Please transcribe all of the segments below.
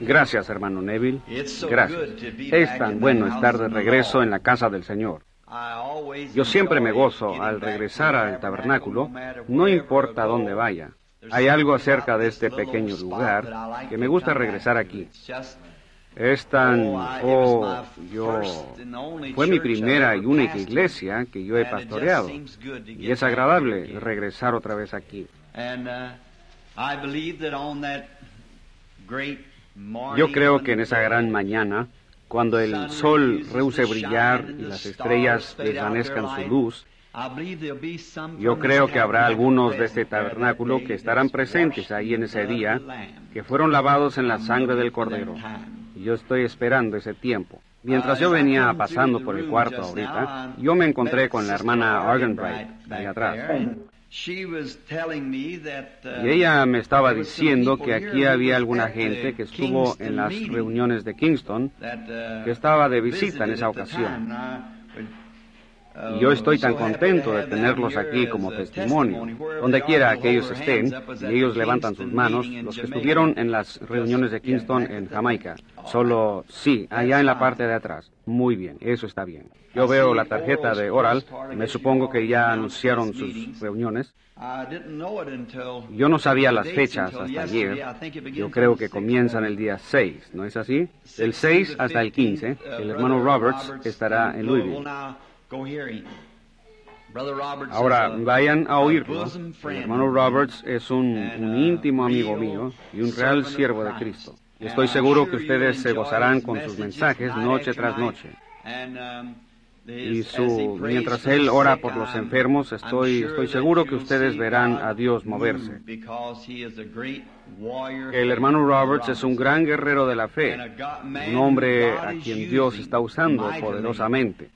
Gracias, hermano Neville. Gracias. Es tan bueno estar de regreso en la casa del Señor. Yo siempre me gozo al regresar al tabernáculo, no importa dónde vaya. Hay algo acerca de este pequeño lugar que me gusta regresar aquí. Es tan, oh, yo, fue mi primera y única iglesia que yo he pastoreado. Y es agradable regresar otra vez aquí. Yo creo que en esa gran mañana, cuando el sol rehúse brillar y las estrellas desvanezcan su luz, yo creo que habrá algunos de este tabernáculo que estarán presentes ahí en ese día, que fueron lavados en la sangre del Cordero. Yo estoy esperando ese tiempo. Mientras yo venía pasando por el cuarto ahorita, yo me encontré con la hermana Argenbright, ahí atrás. Y ella me estaba diciendo que aquí había alguna gente que estuvo en las reuniones de Kingston, que estaba de visita en esa ocasión. Y yo estoy tan contento de tenerlos aquí como testimonio. Donde quiera que ellos estén, y ellos levantan sus manos, los que estuvieron en las reuniones de Kingston en Jamaica. Solo, sí, allá en la parte de atrás. Muy bien, eso está bien. Yo veo la tarjeta de Oral, me supongo que ya anunciaron sus reuniones. Yo no sabía las fechas hasta ayer. Yo creo que comienzan el día 6, ¿no es así? El 6 hasta el 15, el hermano Roberts estará en Louisville. Ahora vayan a oírlo. El hermano Roberts es un, un, íntimo amigo mío y un real siervo de Cristo. Y estoy seguro que ustedes se gozarán con sus mensajes noche tras noche. Y su, mientras él ora por los enfermos, estoy, estoy seguro que ustedes verán a Dios moverse. El hermano Roberts es un gran guerrero de la fe, un hombre a quien Dios está usando poderosamente.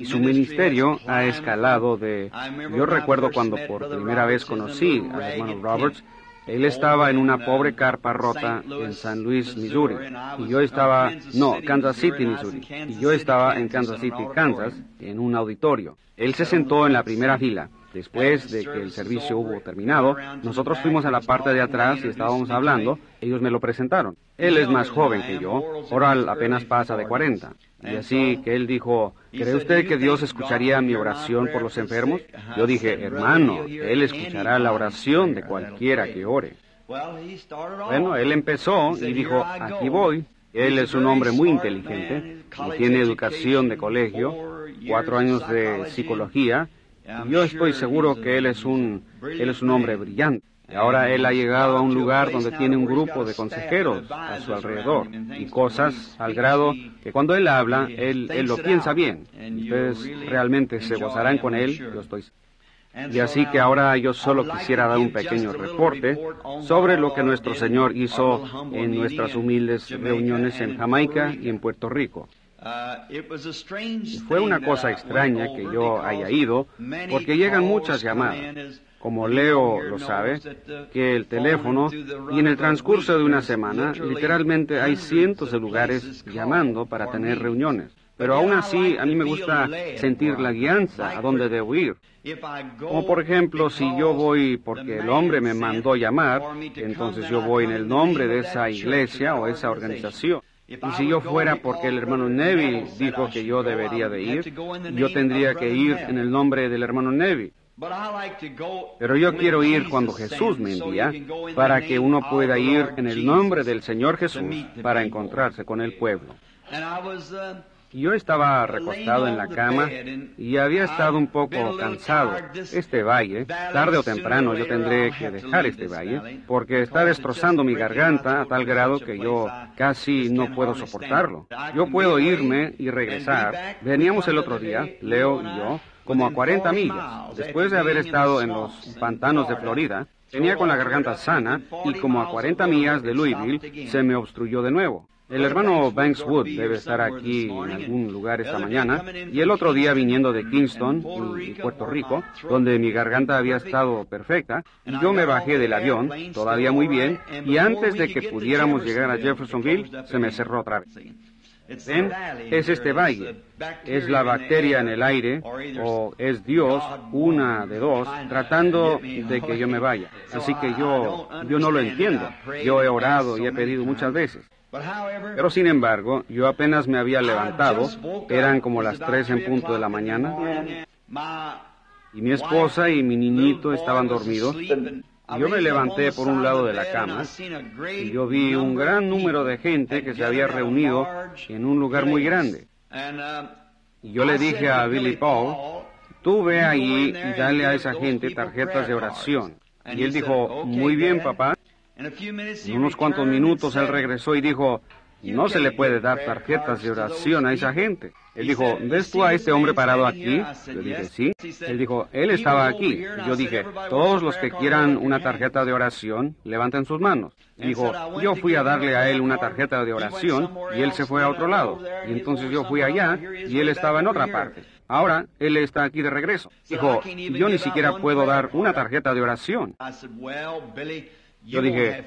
Y su ministerio ha escalado de... Yo recuerdo cuando por primera vez conocí al hermano Roberts, él estaba en una pobre carpa rota en San Luis, Missouri, y yo estaba, no, Kansas City, Missouri, y yo estaba en Kansas City, Kansas, en un auditorio. Él se sentó en la primera fila. Después de que el servicio hubo terminado, nosotros fuimos a la parte de atrás y estábamos hablando. Ellos me lo presentaron. Él es más joven que yo. Oral apenas pasa de 40. Y así que él dijo, ¿cree usted que Dios escucharía mi oración por los enfermos? Yo dije, hermano, Él escuchará la oración de cualquiera que ore. Bueno, él empezó y dijo, aquí voy. Él es un hombre muy inteligente y tiene educación de colegio, cuatro años de psicología, y yo estoy seguro que él es un, él es un hombre brillante. Ahora él ha llegado a un lugar donde tiene un grupo de consejeros a su alrededor y cosas al grado que cuando él habla, él, él lo piensa bien. Ustedes realmente se gozarán con él, yo estoy y así que ahora yo solo quisiera dar un pequeño reporte sobre lo que nuestro Señor hizo en nuestras humildes reuniones en Jamaica y en Puerto Rico. Fue una cosa extraña que yo haya ido, porque llegan muchas llamadas. Como Leo lo sabe, que el teléfono, y en el transcurso de una semana, literalmente hay cientos de lugares llamando para tener reuniones. Pero aún así, a mí me gusta sentir la guianza a dónde debo ir. Como por ejemplo, si yo voy porque el hombre me mandó llamar, entonces yo voy en el nombre de esa iglesia o esa organización. Y si yo fuera porque el hermano Neville dijo que yo debería de ir, yo tendría que ir en el nombre del hermano Neville. Pero yo quiero ir cuando Jesús me envía para que uno pueda ir en el nombre del Señor Jesús para encontrarse con el pueblo. Yo estaba recostado en la cama y había estado un poco cansado. Este valle, tarde o temprano yo tendré que dejar este valle, porque está destrozando mi garganta a tal grado que yo casi no puedo soportarlo. Yo puedo irme y regresar. Veníamos el otro día, Leo y yo, como a 40 millas. Después de haber estado en los pantanos de Florida, venía con la garganta sana y como a 40 millas de Louisville se me obstruyó de nuevo. El hermano Banks Wood debe estar aquí en algún lugar esta mañana y el otro día viniendo de Kingston Puerto Rico, donde mi garganta había estado perfecta, y yo me bajé del avión, todavía muy bien, y antes de que pudiéramos llegar a Jeffersonville, se me cerró otra vez. ¿Ven? Es este valle. Es la bacteria en el aire o es Dios, una de dos, tratando de que yo me vaya. Así que yo, yo no lo entiendo. Yo he orado y he pedido muchas veces. Pero sin embargo, yo apenas me había levantado, eran como las tres en punto de la mañana, y mi esposa y mi niñito estaban dormidos. Yo me levanté por un lado de la cama y yo vi un gran número de gente que se había reunido en un lugar muy grande. Y yo le dije a Billy Paul, tú ve allí y dale a esa gente tarjetas de oración. Y él dijo, muy bien, papá. En unos cuantos minutos él regresó y dijo, no se le puede dar tarjetas de oración a esa gente. Él dijo, ¿ves tú a este hombre parado aquí? Yo dije, sí. Él dijo, él estaba aquí. Yo dije, todos los que quieran una tarjeta de oración, levanten sus manos. Dijo, yo fui a darle a él una tarjeta de oración y él se fue a otro lado. Y entonces yo fui allá y él estaba en otra parte. Ahora él está aquí de regreso. Dijo, yo ni siquiera puedo dar una tarjeta de oración. Yo dije,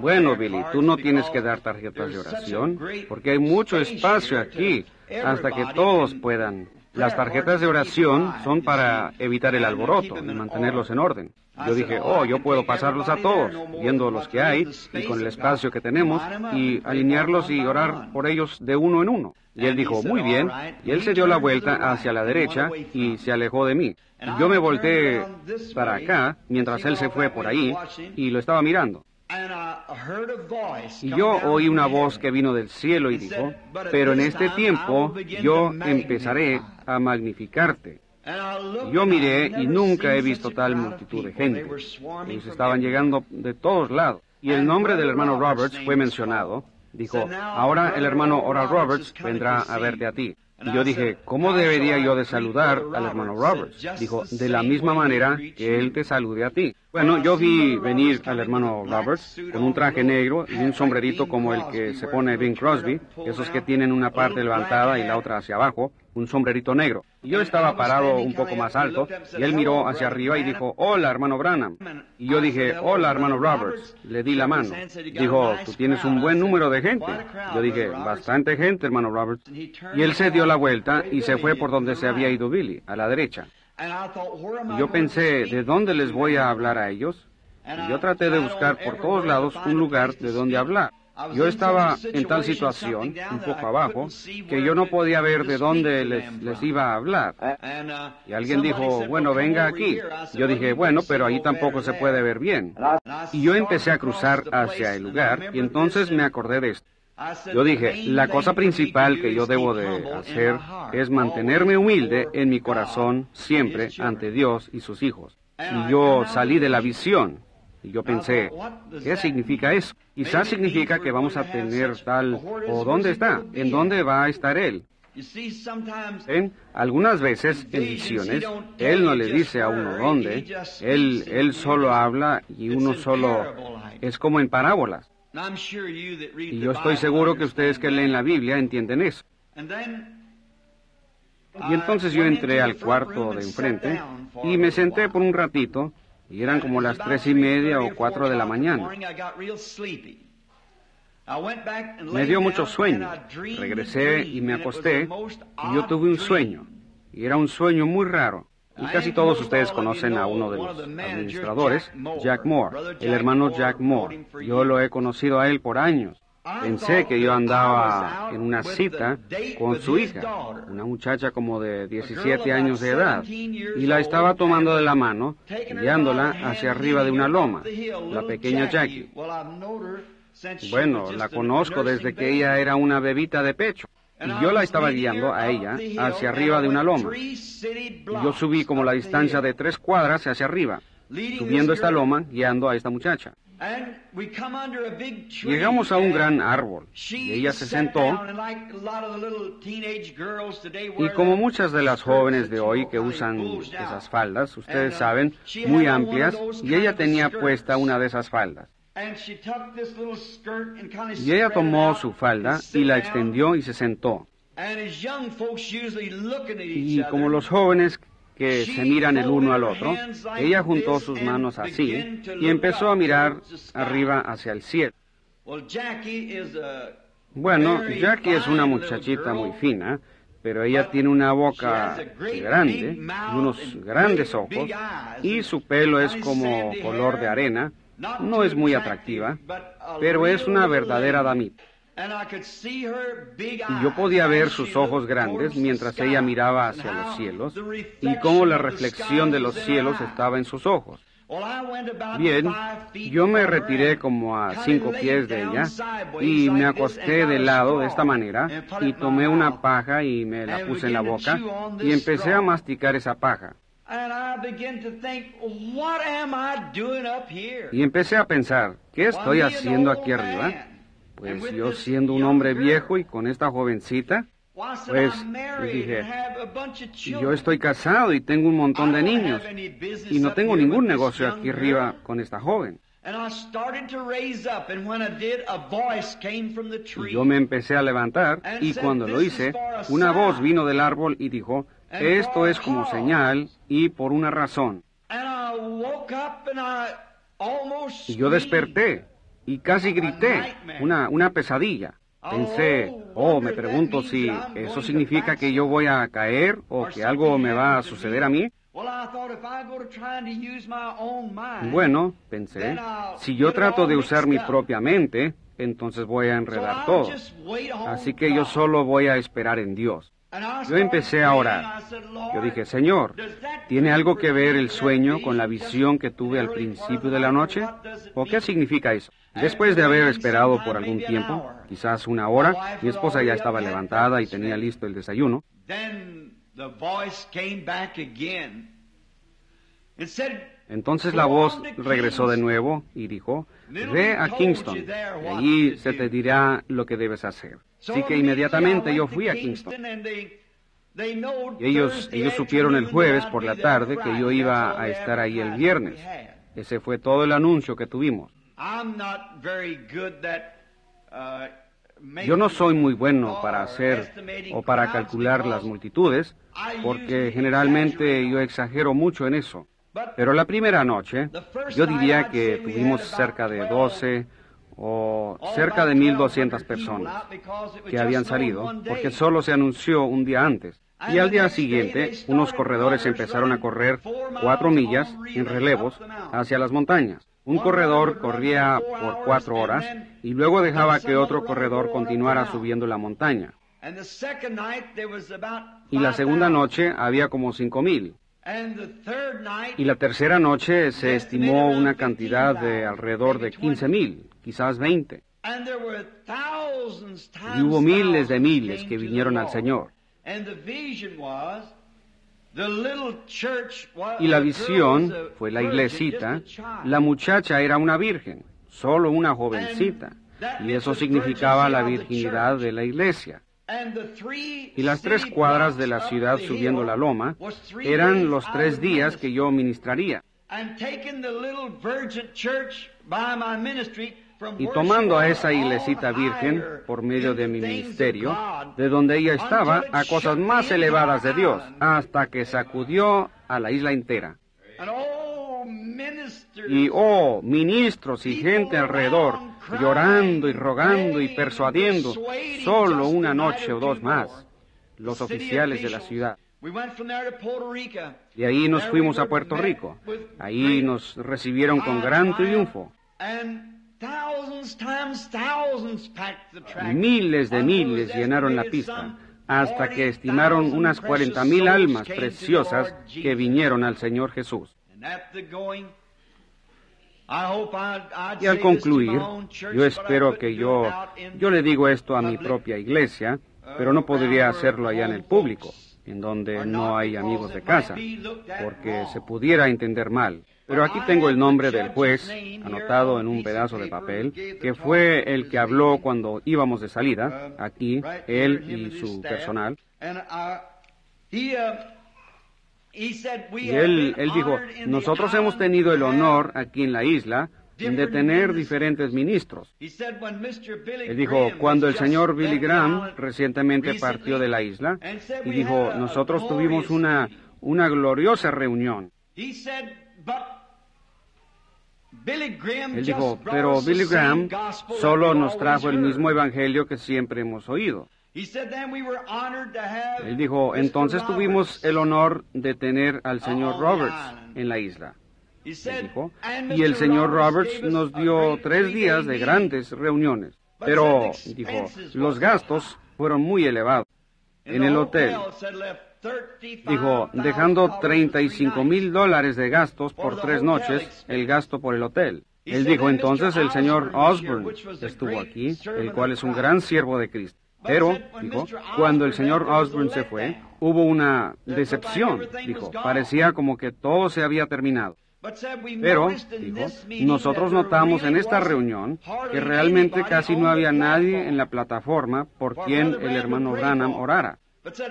bueno, Billy, tú no tienes que dar tarjetas de oración porque hay mucho espacio aquí hasta que todos puedan. Las tarjetas de oración son para evitar el alboroto y mantenerlos en orden. Yo dije, oh, yo puedo pasarlos a todos, viendo los que hay y con el espacio que tenemos, y alinearlos y orar por ellos de uno en uno. Y él dijo, muy bien, y él se dio la vuelta hacia la derecha y se alejó de mí. Y yo me volteé para acá mientras él se fue por ahí y lo estaba mirando. Y yo oí una voz que vino del cielo y dijo, pero en este tiempo yo empezaré a magnificarte. Yo miré y nunca he visto tal multitud de gente. Ellos estaban llegando de todos lados. Y el nombre del hermano Roberts fue mencionado. Dijo, ahora el hermano Oral Roberts vendrá a verte a ti. Y yo dije, ¿cómo debería yo de saludar al hermano Roberts? Dijo, de la misma manera que él te salude a ti. Bueno, yo vi venir al hermano Roberts con un traje negro y un sombrerito como el que se pone Bing Crosby, esos que tienen una parte levantada y la otra hacia abajo, un sombrerito negro. Y yo estaba parado un poco más alto y él miró hacia arriba y dijo, hola hermano Branham. Y yo dije, hola hermano Roberts. Le di la mano. Dijo, tú tienes un buen número de gente. Yo dije, bastante gente hermano Roberts. Y él se dio la vuelta y se fue por donde se había ido Billy, a la derecha. Yo pensé, ¿de dónde les voy a hablar a ellos? Y yo traté de buscar por todos lados un lugar de donde hablar. Yo estaba en tal situación, un poco abajo, que yo no podía ver de dónde les, iba a hablar. Y alguien dijo, bueno, venga aquí. Yo dije, bueno, pero ahí tampoco se puede ver bien. Y yo empecé a cruzar hacia el lugar y entonces me acordé de esto. Yo dije, la cosa principal que yo debo de hacer es mantenerme humilde en mi corazón siempre ante Dios y sus hijos. Y yo salí de la visión y yo pensé, ¿qué significa eso? Quizás significa que vamos a tener tal, o ¿dónde está? ¿En dónde va a estar Él? ¿En? Algunas veces en visiones, Él no le dice a uno dónde, Él, él solo habla y uno solo es como en parábolas. Y yo estoy seguro que ustedes que leen la Biblia entienden eso. Y entonces yo entré al cuarto de enfrente y me senté por un ratito y eran como las tres y media o cuatro de la mañana. Me dio mucho sueño. Regresé y me acosté y yo tuve un sueño. Y era un sueño muy raro. Y casi todos ustedes conocen a uno de los administradores, Jack Moore, el hermano Jack Moore. Yo lo he conocido a él por años. Pensé que yo andaba en una cita con su hija, una muchacha como de 17 años de edad, y la estaba tomando de la mano, guiándola hacia arriba de una loma, la pequeña Jackie. Bueno, la conozco desde que ella era una bebita de pecho. Y yo la estaba guiando a ella hacia arriba de una loma. yo subí como la distancia de tres cuadras hacia arriba, subiendo esta loma, guiando a esta muchacha. Llegamos a un gran árbol y ella se sentó y como muchas de las jóvenes de hoy que usan esas faldas, ustedes saben, muy amplias, y ella tenía puesta una de esas faldas. Y ella tomó su falda y la extendió y se sentó. Y como los jóvenes que se miran el uno al otro, ella juntó sus manos así y empezó a mirar arriba hacia el cielo. Bueno, Jackie es una muchachita muy fina, pero ella tiene una boca grande y unos grandes ojos y su pelo es como color de arena. No es muy atractiva, pero es una verdadera damita. Y yo podía ver sus ojos grandes mientras ella miraba hacia los cielos y cómo la reflexión de los cielos estaba en sus ojos. Bien, yo me retiré como a cinco pies de ella y me acosté de lado de esta manera y tomé una paja y me la puse en la boca y empecé a masticar esa paja. Y empecé a pensar, ¿qué estoy haciendo aquí arriba? Pues yo siendo un hombre viejo y con esta jovencita, pues dije, yo estoy casado y tengo un montón de niños y no tengo ningún negocio aquí arriba con esta joven. Y yo me empecé a levantar y cuando lo hice, una voz vino del árbol y dijo, esto es como señal y por una razón. Y yo desperté y casi grité, una, una pesadilla. Pensé, oh, me pregunto si eso significa que yo voy a caer o que algo me va a suceder a mí. Bueno, pensé, si yo trato de usar mi propia mente, entonces voy a enredar todo. Así que yo solo voy a esperar en Dios. Yo empecé a orar. Yo dije, Señor, ¿tiene algo que ver el sueño con la visión que tuve al principio de la noche? ¿O qué significa eso? Después de haber esperado por algún tiempo, quizás una hora, mi esposa ya estaba levantada y tenía listo el desayuno. Entonces la voz regresó de nuevo y dijo, ve a Kingston y allí se te dirá lo que debes hacer. Así que inmediatamente yo fui a Kingston. Ellos, ellos supieron el jueves por la tarde que yo iba a estar ahí el viernes. Ese fue todo el anuncio que tuvimos. Yo no soy muy bueno para hacer o para calcular las multitudes, porque generalmente yo exagero mucho en eso. Pero la primera noche, yo diría que tuvimos cerca de 12 o cerca de 1.200 personas que habían salido, porque solo se anunció un día antes. Y al día siguiente, unos corredores empezaron a correr cuatro millas en relevos hacia las montañas. Un corredor corría por cuatro horas y luego dejaba que otro corredor continuara subiendo la montaña. Y la segunda noche había como cinco mil. Y la tercera noche se estimó una cantidad de alrededor de quince mil, quizás veinte. Y hubo miles de miles que vinieron al Señor. Y la visión fue la iglesita. La muchacha era una virgen, solo una jovencita. Y eso significaba la virginidad de la iglesia. Y las tres cuadras de la ciudad subiendo la loma eran los tres días que yo ministraría. Y tomando a esa iglesita virgen por medio de mi ministerio, de donde ella estaba, a cosas más elevadas de Dios, hasta que sacudió a la isla entera. Y oh, ministros y gente alrededor, llorando y rogando y persuadiendo, solo una noche o dos más, los oficiales de la ciudad. Y ahí nos fuimos a Puerto Rico. Ahí nos recibieron con gran triunfo. Miles de miles llenaron la pista, hasta que estimaron unas cuarenta mil almas preciosas que vinieron al Señor Jesús. Y al concluir, yo espero que yo, yo le digo esto a mi propia iglesia, pero no podría hacerlo allá en el público, en donde no hay amigos de casa, porque se pudiera entender mal. Pero aquí tengo el nombre del juez anotado en un pedazo de papel, que fue el que habló cuando íbamos de salida, aquí, él y su personal. Y él, él dijo, nosotros hemos tenido el honor aquí en la isla de tener diferentes ministros. Él dijo, cuando el señor Billy Graham recientemente partió de la isla, y dijo, nosotros tuvimos una, una gloriosa reunión. Él dijo, pero Billy Graham solo nos trajo el mismo evangelio que siempre hemos oído. Él dijo, entonces tuvimos el honor de tener al señor Roberts en la isla. Él dijo, y el señor Roberts nos dio tres días de grandes reuniones. Pero, dijo, los gastos fueron muy elevados. En el hotel, dijo, dejando 35 mil dólares de gastos por tres noches, el gasto por el hotel. Él dijo, entonces el señor Osborne estuvo aquí, el cual es un gran siervo de Cristo. Pero, dijo, cuando el señor Osborne se fue, hubo una decepción, dijo, parecía como que todo se había terminado. Pero, dijo, nosotros notamos en esta reunión que realmente casi no había nadie en la plataforma por quien el hermano Branham orara.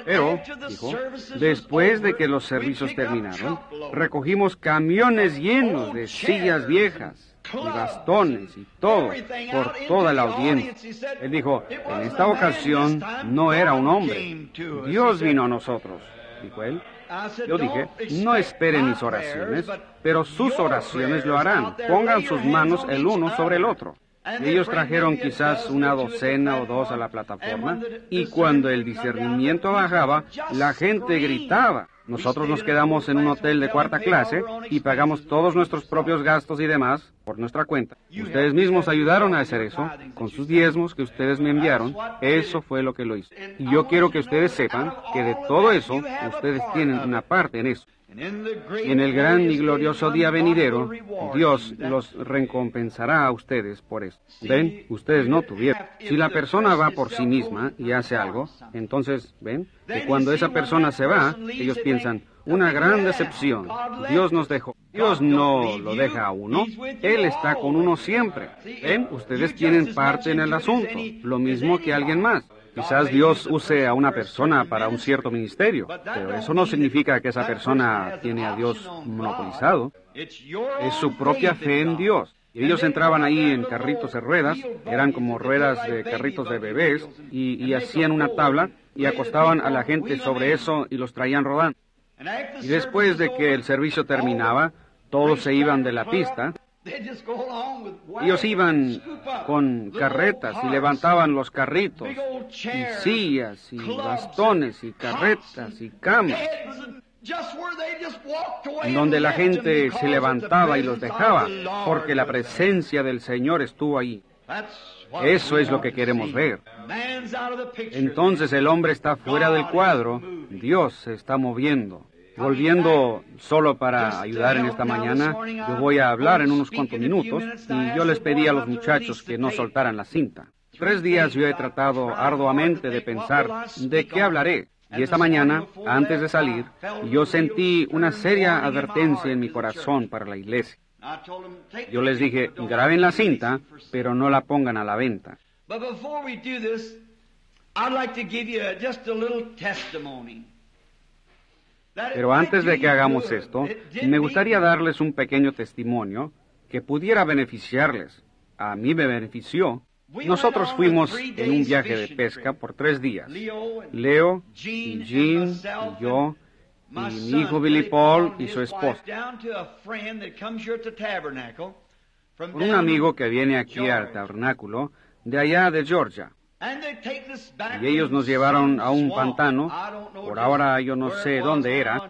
Pero, dijo, después de que los servicios terminaron, recogimos camiones llenos de sillas viejas y bastones y todo por toda la audiencia. Él dijo, en esta ocasión no era un hombre, Dios vino a nosotros, dijo él. Yo dije, no esperen mis oraciones, pero sus oraciones lo harán. Pongan sus manos el uno sobre el otro. Ellos trajeron quizás una docena o dos a la plataforma y cuando el discernimiento bajaba, la gente gritaba. Nosotros nos quedamos en un hotel de cuarta clase y pagamos todos nuestros propios gastos y demás por nuestra cuenta. Ustedes mismos ayudaron a hacer eso con sus diezmos que ustedes me enviaron. Eso fue lo que lo hizo. Y yo quiero que ustedes sepan que de todo eso ustedes tienen una parte en eso. En el gran y glorioso día venidero, Dios los recompensará a ustedes por eso. Ven, ustedes no tuvieron. Si la persona va por sí misma y hace algo, entonces, ven, que cuando esa persona se va, ellos piensan, una gran decepción. Dios nos dejó. Dios no lo deja a uno. Él está con uno siempre. Ven, ustedes tienen parte en el asunto, lo mismo que alguien más. Quizás Dios use a una persona para un cierto ministerio, pero eso no significa que esa persona tiene a Dios monopolizado. Es su propia fe en Dios. Y ellos entraban ahí en carritos de ruedas, eran como ruedas de carritos de bebés, y, y hacían una tabla y acostaban a la gente sobre eso y los traían rodando. Y después de que el servicio terminaba, todos se iban de la pista ellos iban con carretas y levantaban los carritos, y sillas, y bastones, y carretas, y camas, en donde la gente se levantaba y los dejaba, porque la presencia del Señor estuvo ahí. Eso es lo que queremos ver. Entonces el hombre está fuera del cuadro, Dios se está moviendo. Volviendo solo para ayudar en esta mañana, yo voy a hablar en unos cuantos minutos y yo les pedí a los muchachos que no soltaran la cinta. Tres días yo he tratado arduamente de pensar de qué hablaré. Y esta mañana, antes de salir, yo sentí una seria advertencia en mi corazón para la iglesia. Yo les dije, graben la cinta, pero no la pongan a la venta. Pero antes de que hagamos esto, me gustaría darles un pequeño testimonio que pudiera beneficiarles. A mí me benefició. Nosotros fuimos en un viaje de pesca por tres días. Leo y Jean y yo y mi hijo Billy Paul y su esposa. Con un amigo que viene aquí al tabernáculo de allá de Georgia. Y ellos nos llevaron a un pantano, por ahora yo no sé dónde era,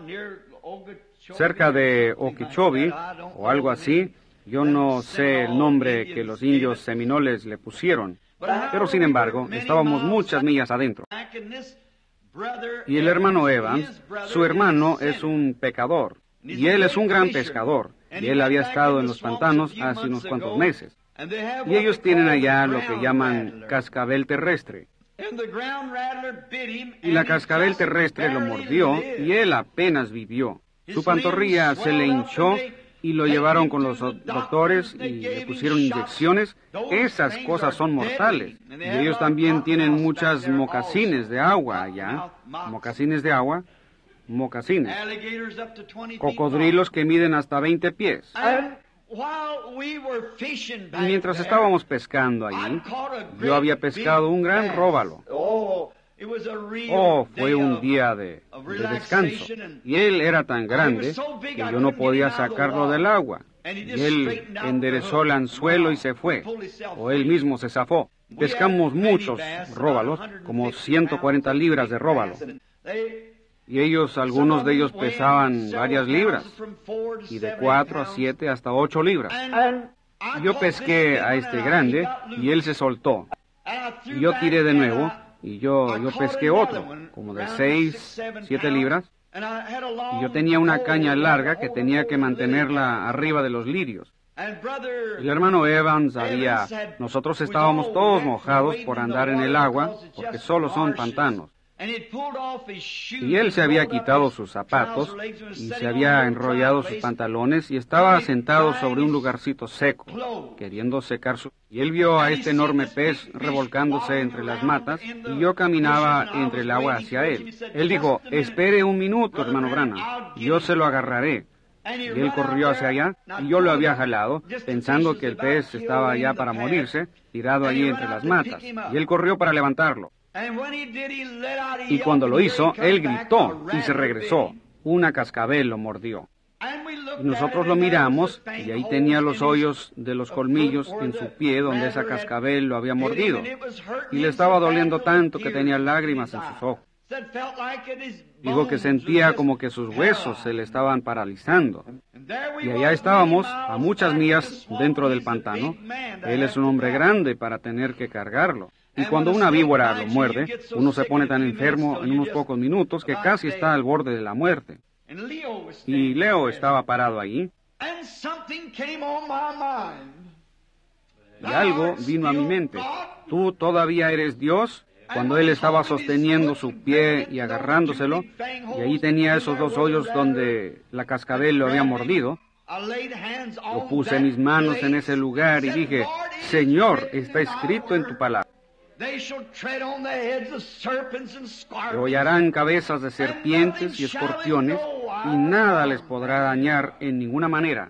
cerca de Okeechobee o algo así. Yo no sé el nombre que los indios seminoles le pusieron, pero sin embargo estábamos muchas millas adentro. Y el hermano Evans, su hermano es un pecador, y él es un gran pescador, y él había estado en los pantanos hace unos cuantos meses. Y ellos tienen allá lo que llaman cascabel terrestre. Y la cascabel terrestre lo mordió y él apenas vivió. Su pantorrilla se le hinchó y lo llevaron con los doctores y le pusieron inyecciones. Esas cosas son mortales. Y ellos también tienen muchas mocasines de agua allá. Mocasines de agua. Mocasines. Cocodrilos que miden hasta 20 pies. Y mientras estábamos pescando allí, yo había pescado un gran róbalo. Oh, fue un día de, de, descanso. Y él era tan grande que yo no podía sacarlo del agua. Y él enderezó el anzuelo y se fue, o él mismo se zafó. Pescamos muchos róbalos, como 140 libras de róbalo. Y ellos, algunos de ellos pesaban varias libras, y de 4 a 7 hasta 8 libras. Yo pesqué a este grande y él se soltó. Y yo tiré de nuevo y yo, yo pesqué otro, como de 6, 7 libras. Y yo tenía una caña larga que tenía que mantenerla arriba de los lirios. El hermano Evans había, nosotros estábamos todos mojados por andar en el agua, porque solo son pantanos. Y él se había quitado sus zapatos y se había enrollado sus pantalones y estaba sentado sobre un lugarcito seco, queriendo secar su... Y él vio a este enorme pez revolcándose entre las matas y yo caminaba entre el agua hacia él. Él dijo, espere un minuto, hermano Brana, yo se lo agarraré. Y él corrió hacia allá y yo lo había jalado, pensando que el pez estaba ya para morirse, tirado allí entre las matas. Y él corrió para levantarlo. Y cuando lo hizo, él gritó y se regresó. Una cascabel lo mordió. Y nosotros lo miramos y ahí tenía los hoyos de los colmillos en su pie donde esa cascabel lo había mordido. Y le estaba doliendo tanto que tenía lágrimas en sus ojos. Dijo que sentía como que sus huesos se le estaban paralizando. Y allá estábamos, a muchas millas dentro del pantano. Él es un hombre grande para tener que cargarlo. Y cuando una víbora lo muerde, uno se pone tan enfermo en unos pocos minutos que casi está al borde de la muerte. Y Leo estaba parado ahí. Y algo vino a mi mente. ¿Tú todavía eres Dios? Cuando él estaba sosteniendo su pie y agarrándoselo, y ahí tenía esos dos hoyos donde la cascabel lo había mordido, yo puse mis manos en ese lugar y dije, Señor, está escrito en tu palabra. Hollarán cabezas de serpientes y escorpiones y nada les podrá dañar en ninguna manera.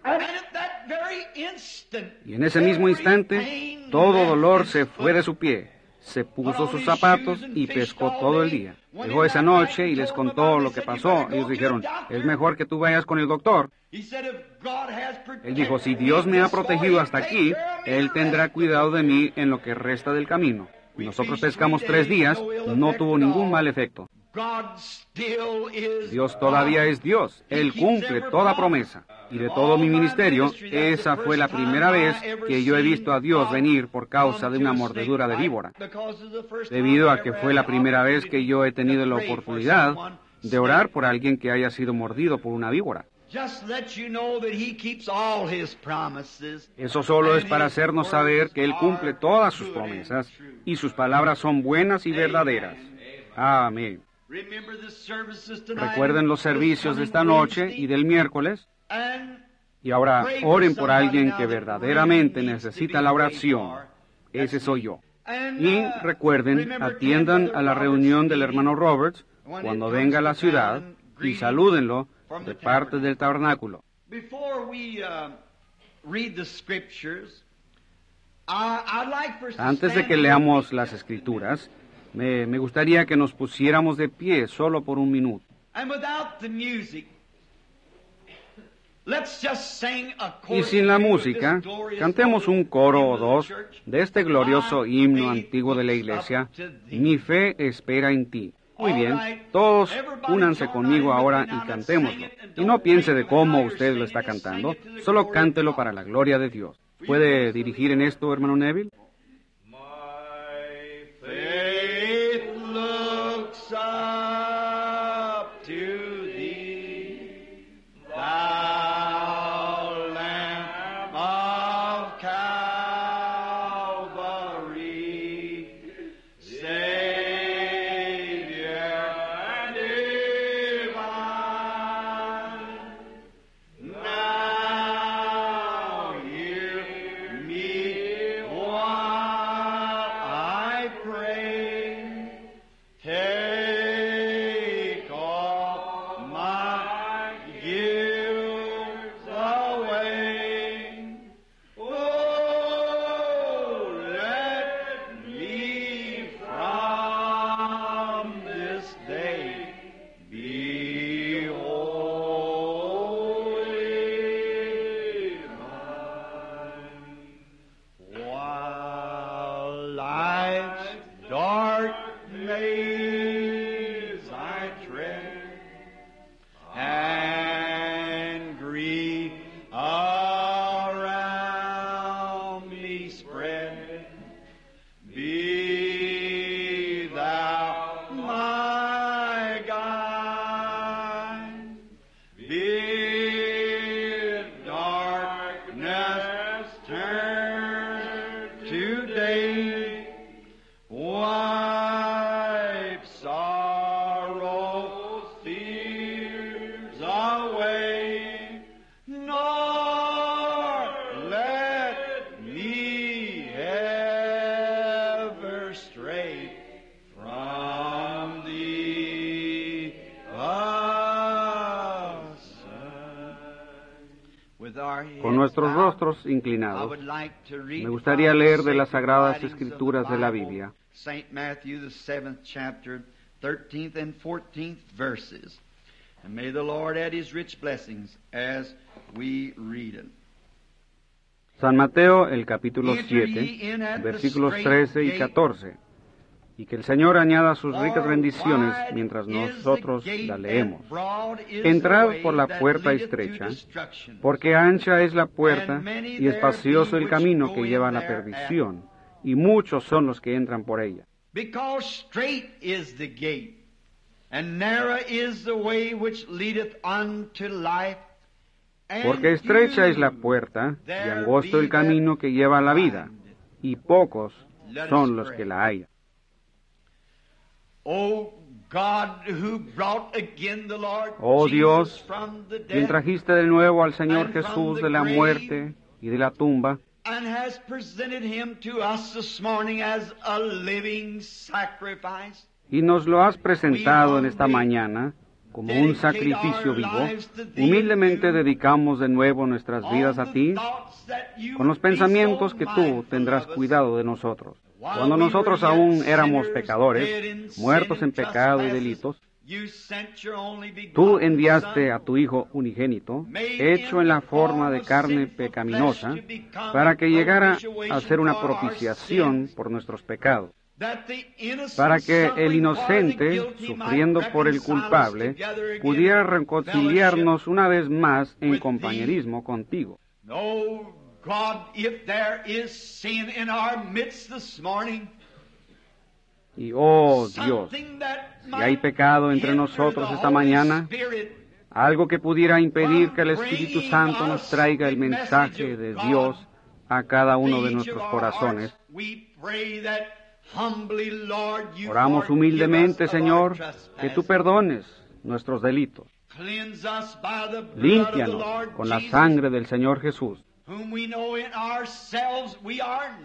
Y en ese mismo instante, todo dolor se fue de su pie. Se puso sus zapatos y pescó todo el día. Llegó esa noche y les contó lo que pasó. Ellos dijeron, es mejor que tú vayas con el doctor. Él dijo, si Dios me ha protegido hasta aquí, Él tendrá cuidado de mí en lo que resta del camino. Nosotros pescamos tres días, no tuvo ningún mal efecto. Dios todavía es Dios, Él cumple toda promesa. Y de todo mi ministerio, esa fue la primera vez que yo he visto a Dios venir por causa de una mordedura de víbora, debido a que fue la primera vez que yo he tenido la oportunidad de orar por alguien que haya sido mordido por una víbora. Eso solo es para hacernos saber que Él cumple todas sus promesas y sus palabras son buenas y verdaderas. Amén. Recuerden los servicios de esta noche y del miércoles. Y ahora oren por alguien que verdaderamente necesita la oración. Ese soy yo. Y recuerden, atiendan a la reunión del hermano Roberts cuando venga a la ciudad y salúdenlo de parte del tabernáculo. Antes de que leamos las escrituras, me, me gustaría que nos pusiéramos de pie solo por un minuto. Y sin la música, cantemos un coro o dos de este glorioso himno antiguo de la iglesia, Mi fe espera en ti. Muy bien, todos únanse conmigo ahora y cantémoslo. Y no piense de cómo usted lo está cantando, solo cántelo para la gloria de Dios. ¿Puede dirigir en esto, hermano Neville? Rostros inclinados, me gustaría leer de las Sagradas Escrituras de la Biblia. St. Matthew, the seventh chapter, 13th and 14th verses. And may the Lord add his rich blessings as we read it. San Mateo, el capítulo 7, versículos 13 y 14. Y que el Señor añada sus ricas bendiciones mientras nosotros la leemos. Entrad por la puerta estrecha, porque ancha es la puerta y espacioso el camino que lleva a la perdición, y muchos son los que entran por ella. Porque estrecha es la puerta y angosto el camino que lleva a la vida, y pocos son los que la hallan. O God, who brought again the Lord Oh Dios, quien trajiste de nuevo al Señor Jesús de la muerte y de la tumba, and has presented him to us this morning as a living sacrifice. y nos lo has presentado en esta mañana como un sacrificio vivo, humildemente dedicamos de nuevo nuestras vidas a ti, con los pensamientos que tú tendrás cuidado de nosotros. Cuando nosotros aún éramos pecadores, muertos en pecado y delitos, tú enviaste a tu Hijo unigénito, hecho en la forma de carne pecaminosa, para que llegara a ser una propiciación por nuestros pecados, para que el inocente, sufriendo por el culpable, pudiera reconciliarnos una vez más en compañerismo contigo. No, God, if there is sin in our midst this morning, Y oh Dios, si hay pecado entre nosotros esta mañana, algo que pudiera impedir que el Espíritu Santo nos traiga el mensaje de Dios a cada uno de nuestros corazones, oramos humildemente, Señor, que tú perdones nuestros delitos. Límpianos con la sangre del Señor Jesús,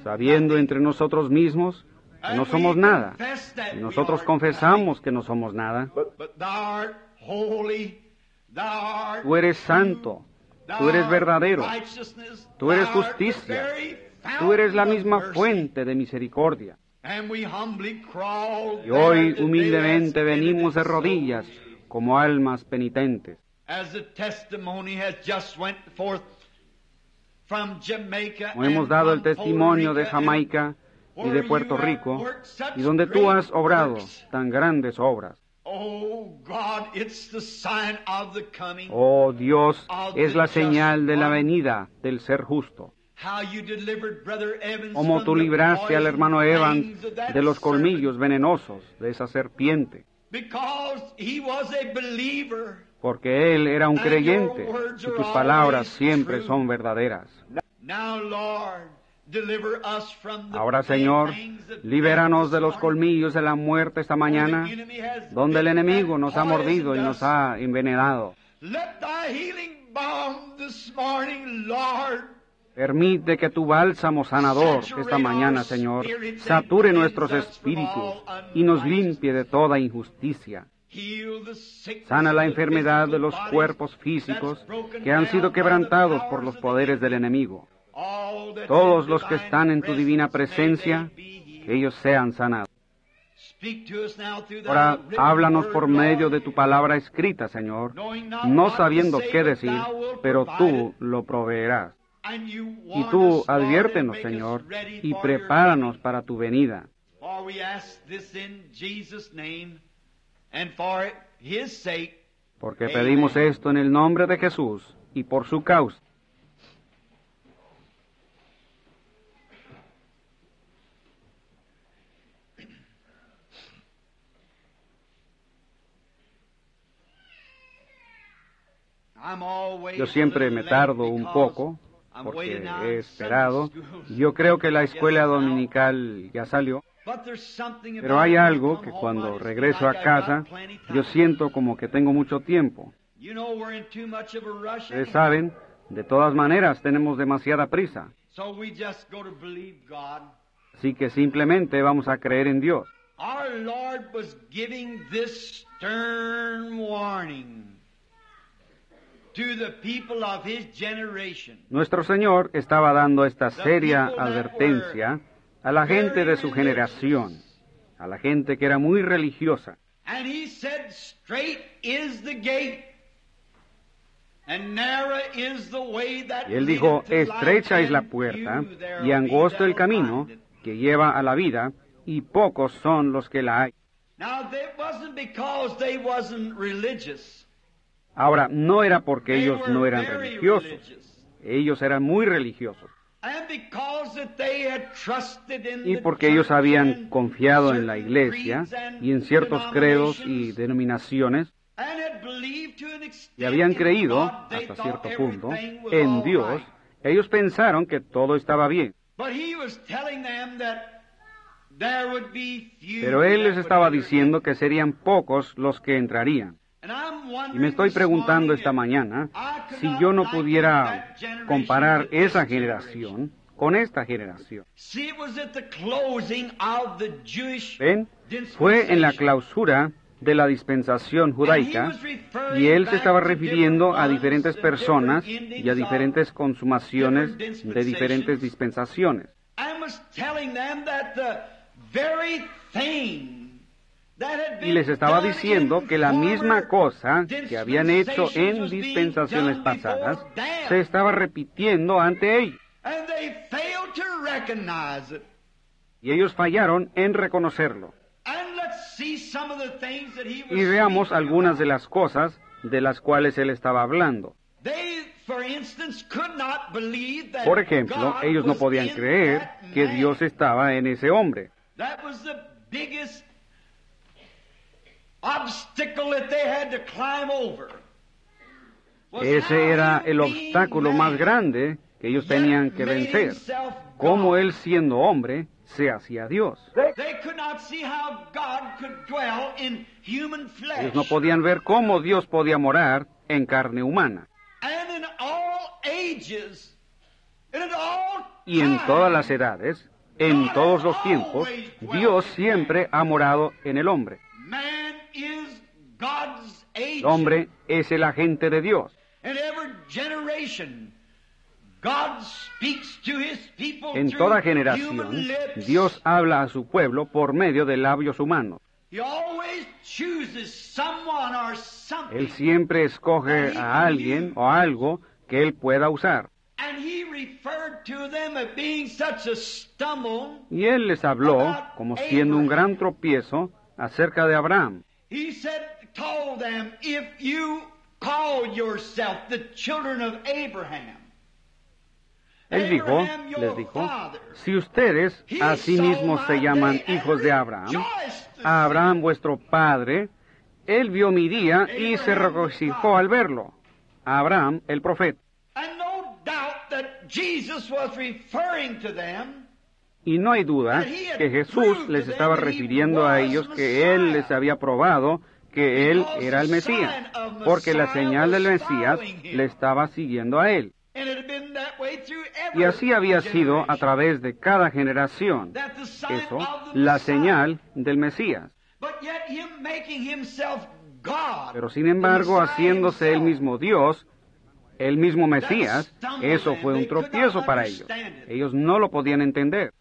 sabiendo entre nosotros mismos que no somos nada. Y nosotros confesamos que no somos nada. Tú eres santo, tú eres verdadero, tú eres justicia, tú eres la misma fuente de misericordia. Y hoy humildemente venimos de rodillas como almas penitentes. Como hemos dado el testimonio de Jamaica y de Puerto Rico, y donde tú has obrado tan grandes obras. Oh Dios, es la señal de la venida del ser justo. Como tú libraste al hermano Evans de los colmillos venenosos de esa serpiente, porque él era un creyente y tus palabras siempre son verdaderas. Ahora, Señor, libéranos de los colmillos de la muerte esta mañana, donde el enemigo nos ha mordido y nos ha envenenado. Permite que tu bálsamo sanador esta mañana, Señor, sature nuestros espíritus y nos limpie de toda injusticia. Sana la enfermedad de los cuerpos físicos que han sido quebrantados por los poderes del enemigo. Todos los que están en tu divina presencia, que ellos sean sanados. Ahora háblanos por medio de tu palabra escrita, Señor, no sabiendo qué decir, pero tú lo proveerás. Y tú adviértenos, Señor, y prepáranos para tu venida. Porque pedimos esto en el nombre de Jesús y por su causa. Yo siempre me tardo un poco porque he esperado. Yo creo que la escuela dominical ya salió. Pero hay algo que cuando regreso a casa yo siento como que tengo mucho tiempo. Ustedes saben, de todas maneras tenemos demasiada prisa. Así que simplemente vamos a creer en Dios. Nuestro Señor estaba dando esta seria advertencia a la gente de su generación, a la gente que era muy religiosa. Y él dijo, estrecha es la puerta y angosto el camino que lleva a la vida, y pocos son los que la hay. Ahora, no era porque ellos no eran religiosos, ellos eran muy religiosos. Y porque ellos habían confiado en la iglesia y en ciertos credos y denominaciones, y habían creído, hasta cierto punto, en Dios, ellos pensaron que todo estaba bien. Pero Él les estaba diciendo que serían pocos los que entrarían. Y me estoy preguntando esta mañana si yo no pudiera comparar esa generación con esta generación. ¿Ven? Fue en la clausura de la dispensación judaica y él se estaba refiriendo a diferentes personas y a diferentes consumaciones de diferentes dispensaciones. Y les estaba diciendo que la misma cosa que habían hecho en dispensaciones pasadas se estaba repitiendo ante ellos. Y ellos fallaron en reconocerlo. Y veamos algunas de las cosas de las cuales él estaba hablando. Por ejemplo, ellos no podían creer que Dios estaba en ese hombre. Ese era el obstáculo más grande que ellos tenían que vencer. Cómo él siendo hombre se hacía Dios. Ellos no podían ver cómo Dios podía morar en carne humana. Y en todas las edades, en todos los tiempos, Dios siempre ha morado en el hombre. El hombre es el agente de Dios. En toda generación, Dios habla a su pueblo por medio de labios humanos. Él siempre escoge a alguien o algo que Él pueda usar. Y Él les habló como siendo un gran tropiezo acerca de Abraham. Él dijo, les dijo, si ustedes a sí mismos se llaman hijos de Abraham, a Abraham vuestro padre, él vio mi día y se regocijó al verlo. A Abraham, el profeta. Y no hay duda que Jesús les estaba refiriendo a ellos que Él les había probado que Él era el Mesías, porque la señal del Mesías le estaba siguiendo a Él. Y así había sido a través de cada generación. Eso, la señal del Mesías. Pero sin embargo, haciéndose él mismo Dios, el mismo Mesías, eso fue un tropiezo para ellos. Ellos no lo podían entender.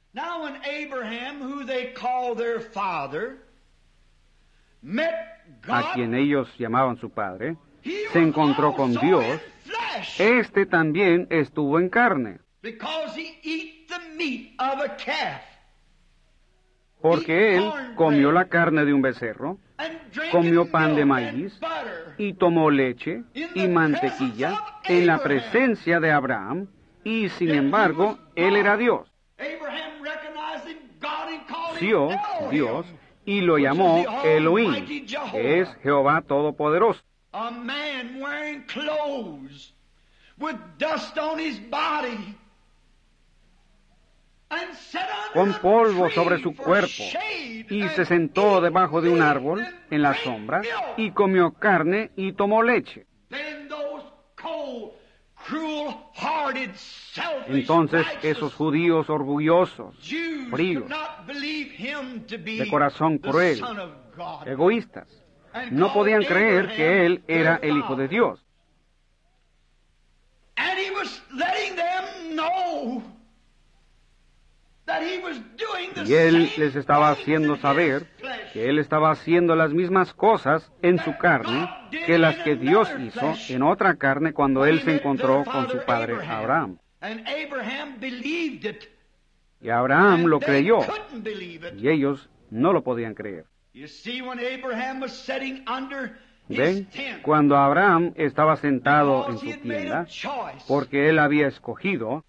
A quien ellos llamaban su padre, se encontró con Dios, este también estuvo en carne. Porque él comió la carne de un becerro, comió pan de maíz y tomó leche y mantequilla en la presencia de Abraham y sin embargo él era Dios. Dios, Dios, y lo llamó Elohim, que es Jehová Todopoderoso. Con polvo sobre su cuerpo, y se sentó debajo de un árbol en la sombra, y comió carne y tomó leche. Entonces esos judíos orgullosos, fríos, de corazón cruel, egoístas, no podían creer que Él era el Hijo de Dios. Y Él les estaba haciendo saber que él estaba haciendo las mismas cosas en su carne que las que Dios hizo en otra carne cuando él se encontró con su padre Abraham. Y Abraham lo creyó y ellos no lo podían creer. ¿Ven? Cuando Abraham estaba sentado en su tienda, porque él había escogido,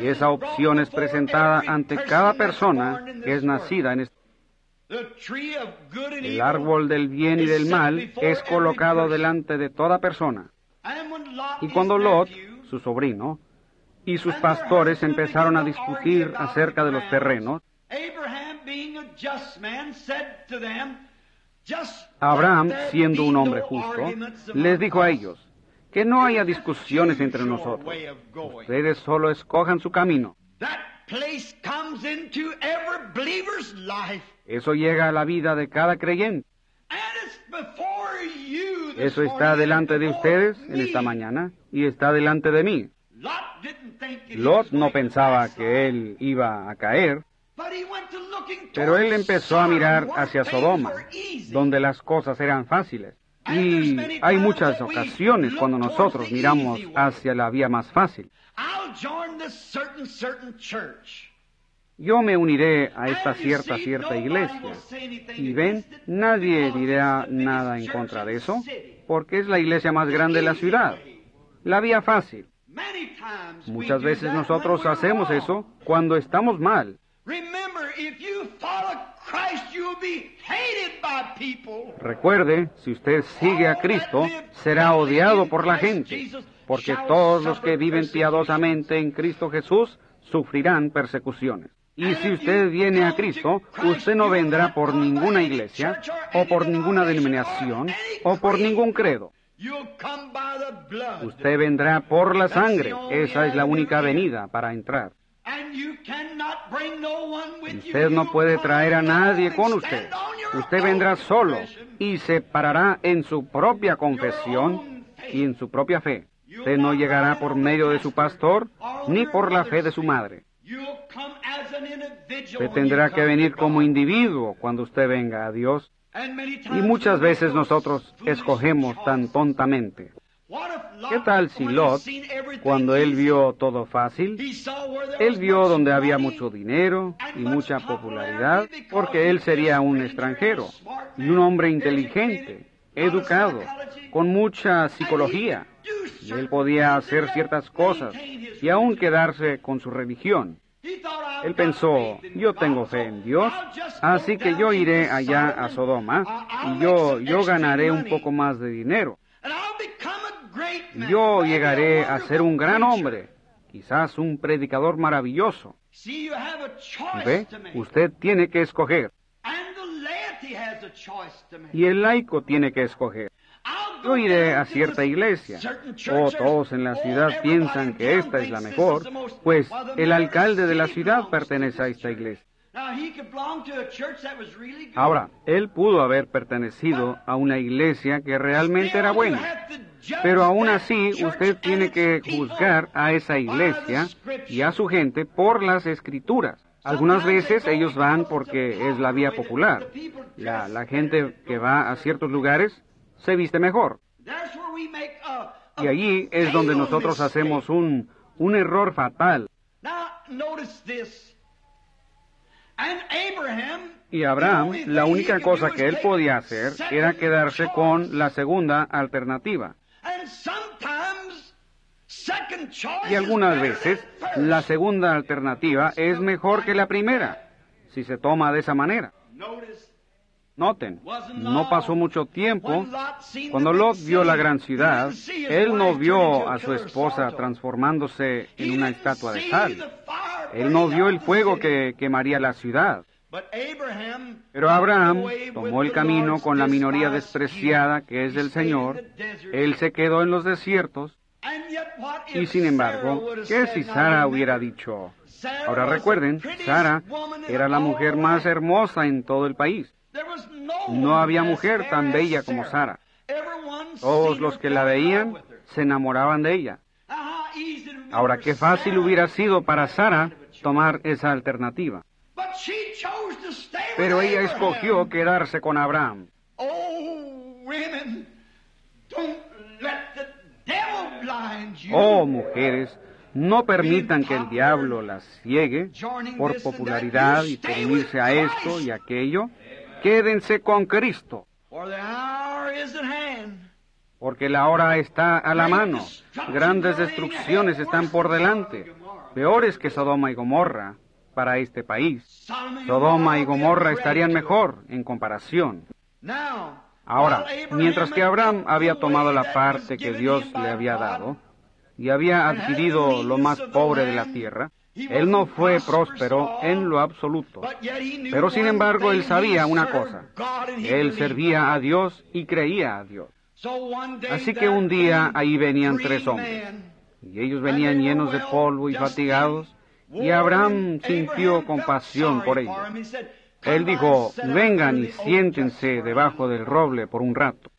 y esa opción es presentada ante cada persona que es nacida en este el árbol del bien y del mal es colocado delante de toda persona. Y cuando Lot, su sobrino, y sus pastores empezaron a discutir acerca de los terrenos, Abraham, siendo un hombre justo, les dijo a ellos, que no haya discusiones entre nosotros. Ustedes solo escojan su camino. Eso llega a la vida de cada creyente. Eso está delante de ustedes en esta mañana y está delante de mí. Lot no pensaba que él iba a caer, pero él empezó a mirar hacia Sodoma, donde las cosas eran fáciles. Y hay muchas ocasiones cuando nosotros miramos hacia la vía más fácil. Yo me uniré a esta cierta, cierta iglesia. Y ven, nadie dirá nada en contra de eso, porque es la iglesia más grande de la ciudad. La vía fácil. Muchas veces nosotros hacemos eso cuando estamos mal. Recuerde, si usted sigue a Cristo, será odiado por la gente, porque todos los que viven piadosamente en Cristo Jesús sufrirán persecuciones. Y si usted viene a Cristo, usted no vendrá por ninguna iglesia, o por ninguna denominación, o por ningún credo. Usted vendrá por la sangre. Esa es la única venida para entrar. Usted no puede traer a nadie con usted. Usted vendrá solo y se parará en su propia confesión y en su propia fe. Usted no llegará por medio de su pastor ni por la fe de su madre. Usted tendrá que venir como individuo cuando usted venga a Dios. Y muchas veces nosotros escogemos tan tontamente. ¿Qué tal si Lot, cuando él vio todo fácil, él vio donde había mucho dinero y mucha popularidad, porque él sería un extranjero y un hombre inteligente, educado, con mucha psicología, y él podía hacer ciertas cosas y aún quedarse con su religión? Él pensó, yo tengo fe en Dios, así que yo iré allá a Sodoma y yo, yo ganaré un poco más de dinero. Yo llegaré a ser un gran hombre, quizás un predicador maravilloso. ¿Ve? Usted tiene que escoger. Y el laico tiene que escoger. Yo iré a cierta iglesia. O oh, todos en la ciudad piensan que esta es la mejor, pues el alcalde de la ciudad pertenece a esta iglesia. Ahora, él pudo haber pertenecido a una iglesia que realmente era buena, pero aún así usted tiene que juzgar a esa iglesia y a su gente por las escrituras. Algunas veces ellos van porque es la vía popular. La, la gente que va a ciertos lugares se viste mejor. Y allí es donde nosotros hacemos un, un error fatal. Y Abraham, la única cosa que él podía hacer era quedarse con la segunda alternativa. Y algunas veces la segunda alternativa es mejor que la primera, si se toma de esa manera. Noten, no pasó mucho tiempo. Cuando Lot vio la gran ciudad, él no vio a su esposa transformándose en una estatua de sal. Él no vio el fuego que quemaría la ciudad. Pero Abraham tomó el camino con la minoría despreciada que es del Señor. Él se quedó en los desiertos. Y sin embargo, ¿qué si Sara hubiera dicho? Ahora recuerden, Sara era la mujer más hermosa en todo el país. No había mujer tan bella como Sara. Todos los que la veían se enamoraban de ella. Ahora, qué fácil hubiera sido para Sara tomar esa alternativa. Pero ella escogió quedarse con Abraham. Oh, mujeres, no permitan que el diablo las ciegue por popularidad y por unirse a esto y aquello. Quédense con Cristo. Porque la hora está a la mano. Grandes destrucciones están por delante, peores que Sodoma y Gomorra para este país. Sodoma y Gomorra estarían mejor en comparación. Ahora, mientras que Abraham había tomado la parte que Dios le había dado y había adquirido lo más pobre de la tierra, él no fue próspero en lo absoluto. Pero sin embargo, él sabía una cosa. Él servía a Dios y creía a Dios. Así que un día ahí venían tres hombres, y ellos venían llenos de polvo y fatigados, y Abraham sintió compasión por ellos. Él dijo, vengan y siéntense debajo del roble por un rato.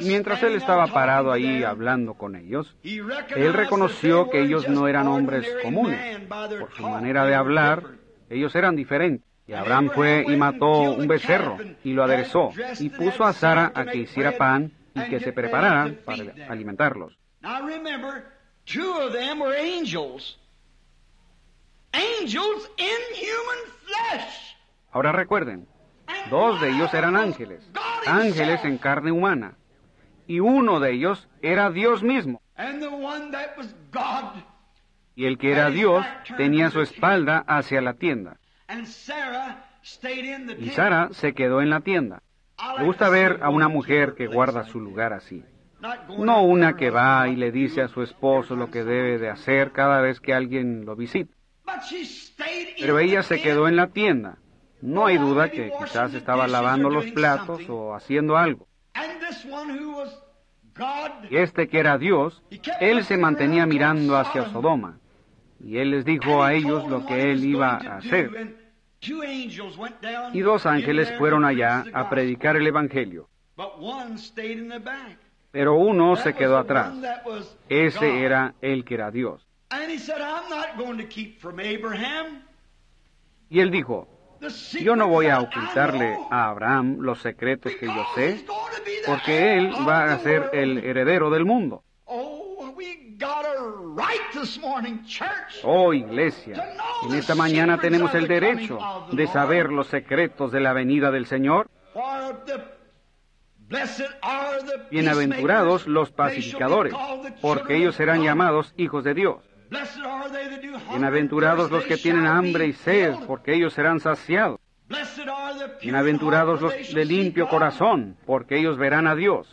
Mientras él estaba parado ahí hablando con ellos, él reconoció que ellos no eran hombres comunes. Por su manera de hablar, ellos eran diferentes. Y Abraham fue y mató un becerro y lo aderezó y puso a Sara a que hiciera pan y que se preparara para alimentarlos. Ahora recuerden, dos de ellos eran ángeles, ángeles en carne humana, y uno de ellos era Dios mismo. Y el que era Dios tenía su espalda hacia la tienda. Y Sara se quedó en la tienda. Me gusta ver a una mujer que guarda su lugar así. No una que va y le dice a su esposo lo que debe de hacer cada vez que alguien lo visita. Pero ella se quedó en la tienda. No hay duda que quizás estaba lavando los platos o haciendo algo. Y este que era Dios, él se mantenía mirando hacia Sodoma. Y él les dijo a ellos lo que él iba a hacer. Y dos ángeles fueron allá a predicar el Evangelio. Pero uno se quedó atrás. Ese era el que era Dios. Y él dijo, yo no voy a ocultarle a Abraham los secretos que yo sé, porque él va a ser el heredero del mundo. Oh, iglesia, en esta mañana tenemos el derecho de saber los secretos de la venida del Señor. Bienaventurados los pacificadores, porque ellos serán llamados hijos de Dios. Bienaventurados los que tienen hambre y sed, porque ellos serán saciados. Bienaventurados los de limpio corazón, porque ellos verán a Dios.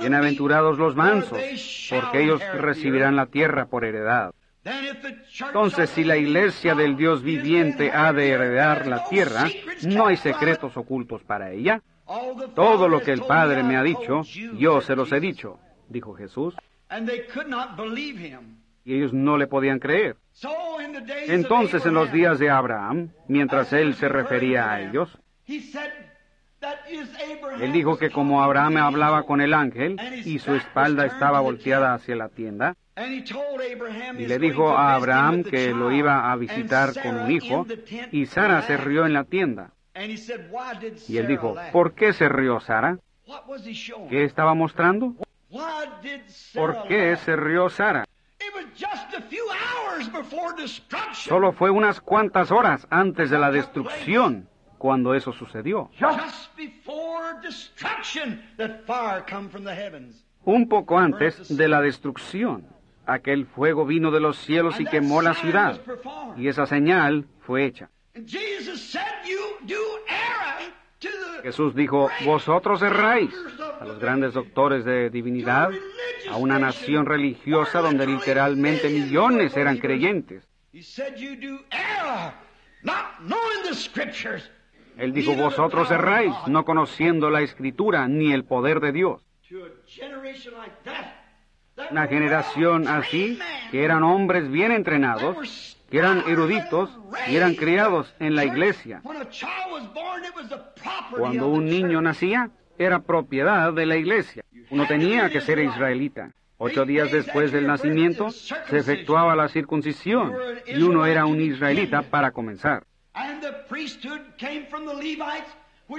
Bienaventurados los mansos, porque ellos recibirán la tierra por heredad. Entonces, si la iglesia del Dios viviente ha de heredar la tierra, no hay secretos ocultos para ella. Todo lo que el Padre me ha dicho, yo se los he dicho, dijo Jesús. Y ellos no le podían creer. Entonces, en los días de Abraham, mientras él se refería a ellos, él dijo que como Abraham hablaba con el ángel y su espalda estaba volteada hacia la tienda, y le dijo a Abraham que lo iba a visitar con un hijo, y Sara se rió en la tienda. Y él dijo, ¿por qué se rió Sara? ¿Qué estaba mostrando? ¿Por qué se rió Sara? Solo fue unas cuantas horas antes de la destrucción cuando eso sucedió. Un poco antes de la destrucción, aquel fuego vino de los cielos y quemó la ciudad, y esa señal fue hecha. Jesús dijo, vosotros erráis a los grandes doctores de divinidad, a una nación religiosa donde literalmente millones eran creyentes. Él dijo, vosotros erráis, no conociendo la escritura ni el poder de Dios. Una generación así, que eran hombres bien entrenados, que eran eruditos y eran criados en la iglesia. Cuando un niño nacía, era propiedad de la iglesia. Uno tenía que ser israelita. Ocho días después del nacimiento se efectuaba la circuncisión y uno era un israelita para comenzar.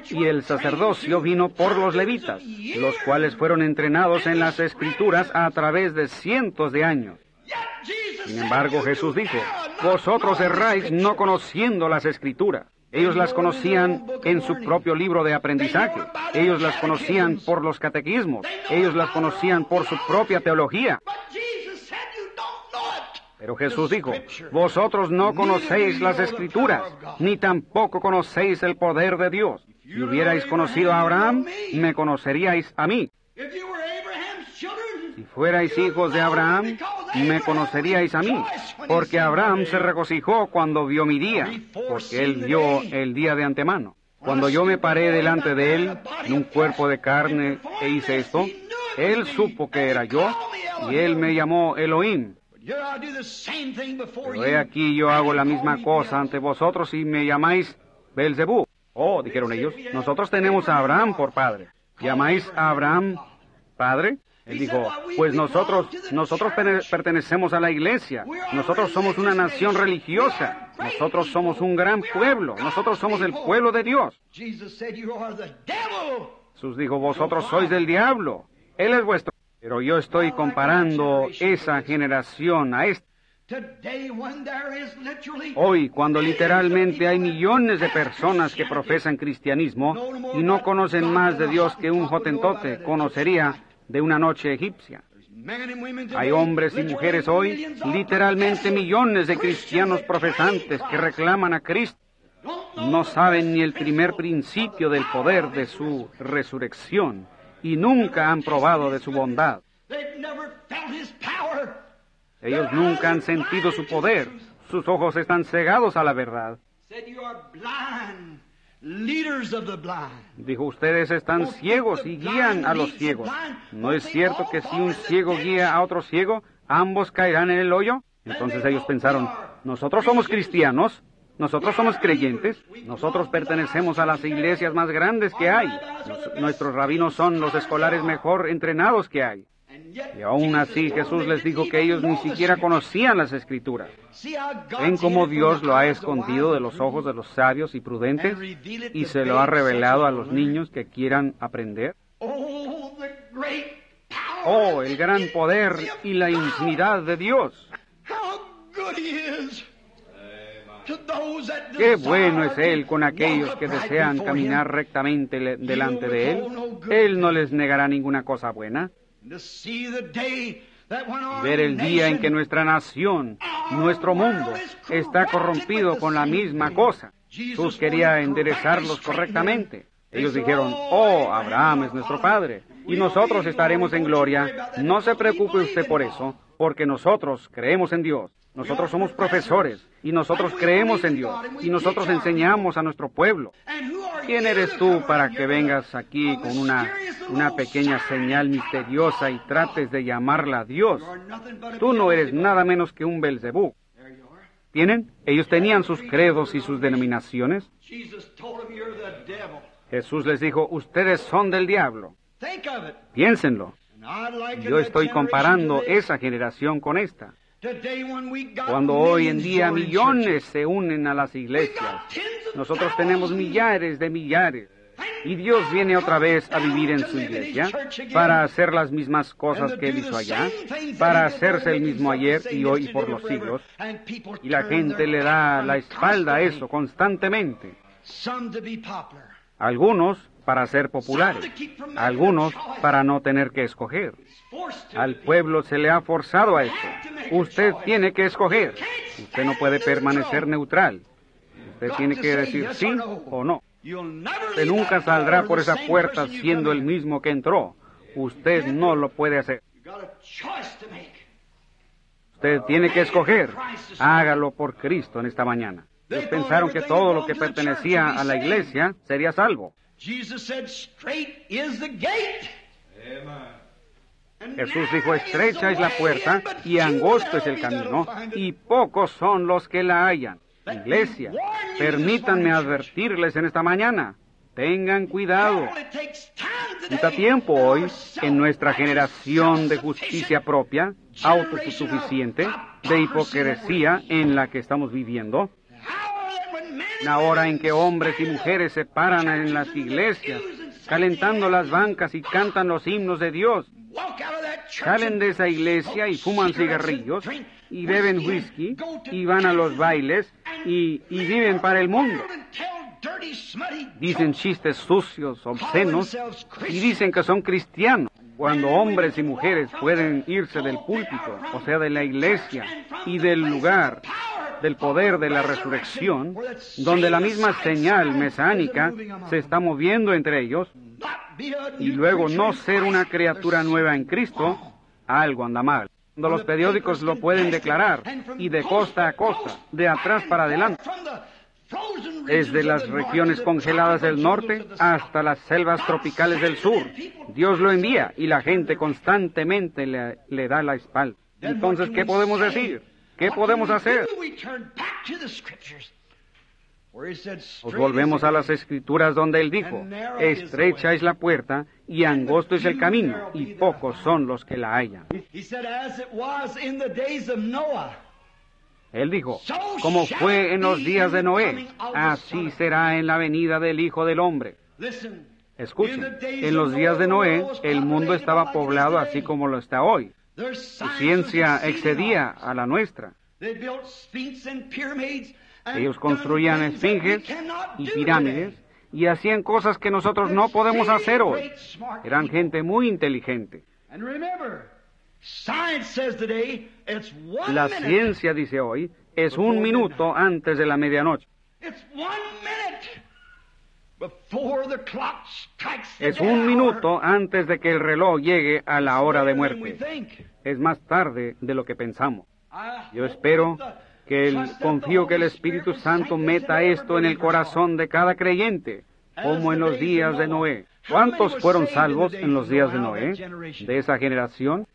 Y el sacerdocio vino por los levitas, los cuales fueron entrenados en las escrituras a través de cientos de años. Sin embargo, Jesús dijo, vosotros erráis no conociendo las escrituras. Ellos las conocían en su propio libro de aprendizaje. Ellos las conocían por los catequismos. Ellos las conocían por su propia teología. Pero Jesús dijo, vosotros no conocéis las escrituras, ni tampoco conocéis el poder de Dios. Si hubierais conocido a Abraham, me conoceríais a mí. Si fuerais hijos de Abraham, me conoceríais a mí, porque Abraham se regocijó cuando vio mi día, porque él vio el día de antemano. Cuando yo me paré delante de él en un cuerpo de carne e hice esto, él supo que era yo y él me llamó Elohim. Pero he aquí yo hago la misma cosa ante vosotros y me llamáis Belzebú. Oh, dijeron ellos, nosotros tenemos a Abraham por padre. ¿Llamáis a Abraham padre? Él dijo, pues nosotros, nosotros pertenecemos a la iglesia, nosotros somos una nación religiosa, nosotros somos un gran pueblo, nosotros somos el pueblo de Dios. Jesús dijo, vosotros sois del diablo, Él es vuestro. Pero yo estoy comparando esa generación a esta. Hoy, cuando literalmente hay millones de personas que profesan cristianismo y no conocen más de Dios que un jotentote conocería de una noche egipcia. Hay hombres y mujeres hoy, literalmente millones de cristianos profesantes que reclaman a Cristo. No saben ni el primer principio del poder de su resurrección y nunca han probado de su bondad. Ellos nunca han sentido su poder. Sus ojos están cegados a la verdad. Dijo, ustedes están ciegos y guían a los ciegos. ¿No es cierto que si un ciego guía a otro ciego, ambos caerán en el hoyo? Entonces ellos pensaron, nosotros somos cristianos, nosotros somos creyentes, nosotros pertenecemos a las iglesias más grandes que hay, nuestros rabinos son los escolares mejor entrenados que hay. Y aún así Jesús les dijo que ellos ni siquiera conocían las escrituras. ¿Ven cómo Dios lo ha escondido de los ojos de los sabios y prudentes y se lo ha revelado a los niños que quieran aprender? Oh, el gran poder y la infinidad de Dios. Qué bueno es Él con aquellos que desean caminar rectamente delante de Él. Él no les negará ninguna cosa buena ver el día en que nuestra nación, nuestro mundo, está corrompido con la misma cosa. Jesús quería enderezarlos correctamente. Ellos dijeron, oh, Abraham es nuestro padre, y nosotros estaremos en gloria. No se preocupe usted por eso, porque nosotros creemos en Dios. Nosotros somos profesores y nosotros creemos en Dios y nosotros enseñamos a nuestro pueblo. ¿Quién eres tú para que vengas aquí con una, una pequeña señal misteriosa y trates de llamarla Dios? Tú no eres nada menos que un Belzebú. ¿Tienen? Ellos tenían sus credos y sus denominaciones. Jesús les dijo, ustedes son del diablo. Piénsenlo. Yo estoy comparando esa generación con esta. Cuando hoy en día millones se unen a las iglesias, nosotros tenemos millares de millares. Y Dios viene otra vez a vivir en su iglesia para hacer las mismas cosas que Él hizo allá, para hacerse el mismo ayer y hoy y por los siglos. Y la gente le da la espalda a eso constantemente. Algunos para ser populares, algunos para no tener que escoger. Al pueblo se le ha forzado a esto. Usted tiene que escoger. Usted no puede permanecer neutral. Usted tiene que decir sí o no. Usted nunca saldrá por esa puerta siendo el mismo que entró. Usted no lo puede hacer. Usted tiene que escoger. Hágalo por Cristo en esta mañana. Ellos pensaron que todo lo que pertenecía a la iglesia sería salvo. Jesús dijo, estrecha es la puerta y angosto es el camino, y pocos son los que la hallan. Iglesia, permítanme advertirles en esta mañana, tengan cuidado. Está tiempo hoy, en nuestra generación de justicia propia, autosuficiente, de hipocresía en la que estamos viviendo, la hora en que hombres y mujeres se paran en las iglesias, calentando las bancas y cantan los himnos de Dios, salen de esa iglesia y fuman cigarrillos y beben whisky y van a los bailes y, y viven para el mundo. Dicen chistes sucios, obscenos y dicen que son cristianos. Cuando hombres y mujeres pueden irse del púlpito, o sea, de la iglesia y del lugar del poder de la resurrección, donde la misma señal mesánica se está moviendo entre ellos, y luego no ser una criatura nueva en Cristo, algo anda mal. Cuando los periódicos lo pueden declarar, y de costa a costa, de atrás para adelante, desde las regiones congeladas del norte hasta las selvas tropicales del sur. Dios lo envía y la gente constantemente le, le da la espalda. Entonces, ¿qué podemos decir? ¿Qué podemos hacer? Nos volvemos a las escrituras donde él dijo, estrecha es la puerta y angosto es el camino y pocos son los que la hallan. Él dijo, como fue en los días de Noé, así será en la venida del Hijo del Hombre. Escuchen, en los días de Noé el mundo estaba poblado así como lo está hoy. Su ciencia excedía a la nuestra. Ellos construían esfinges y pirámides y hacían cosas que nosotros no podemos hacer hoy. Eran gente muy inteligente. La ciencia dice hoy es un minuto antes de la medianoche. Es un minuto antes de que el reloj llegue a la hora de muerte. Es más tarde de lo que pensamos. Yo espero que el, confío que el Espíritu Santo meta esto en el corazón de cada creyente, como en los días de Noé. ¿Cuántos fueron salvos en los días de Noé, de esa generación?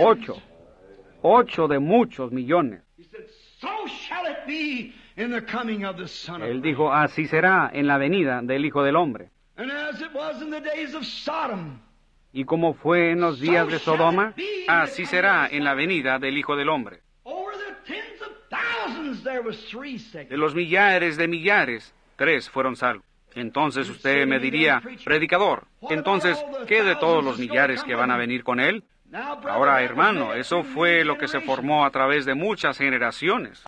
Ocho. Ocho de muchos millones. Él dijo, así será en la venida del Hijo del Hombre. Y como fue en los días de Sodoma, así será en la venida del Hijo del Hombre. De los millares de millares, tres fueron salvos. Entonces usted me diría, predicador, entonces, ¿qué de todos los millares que van a venir con él? Ahora, hermano, eso fue lo que se formó a través de muchas generaciones.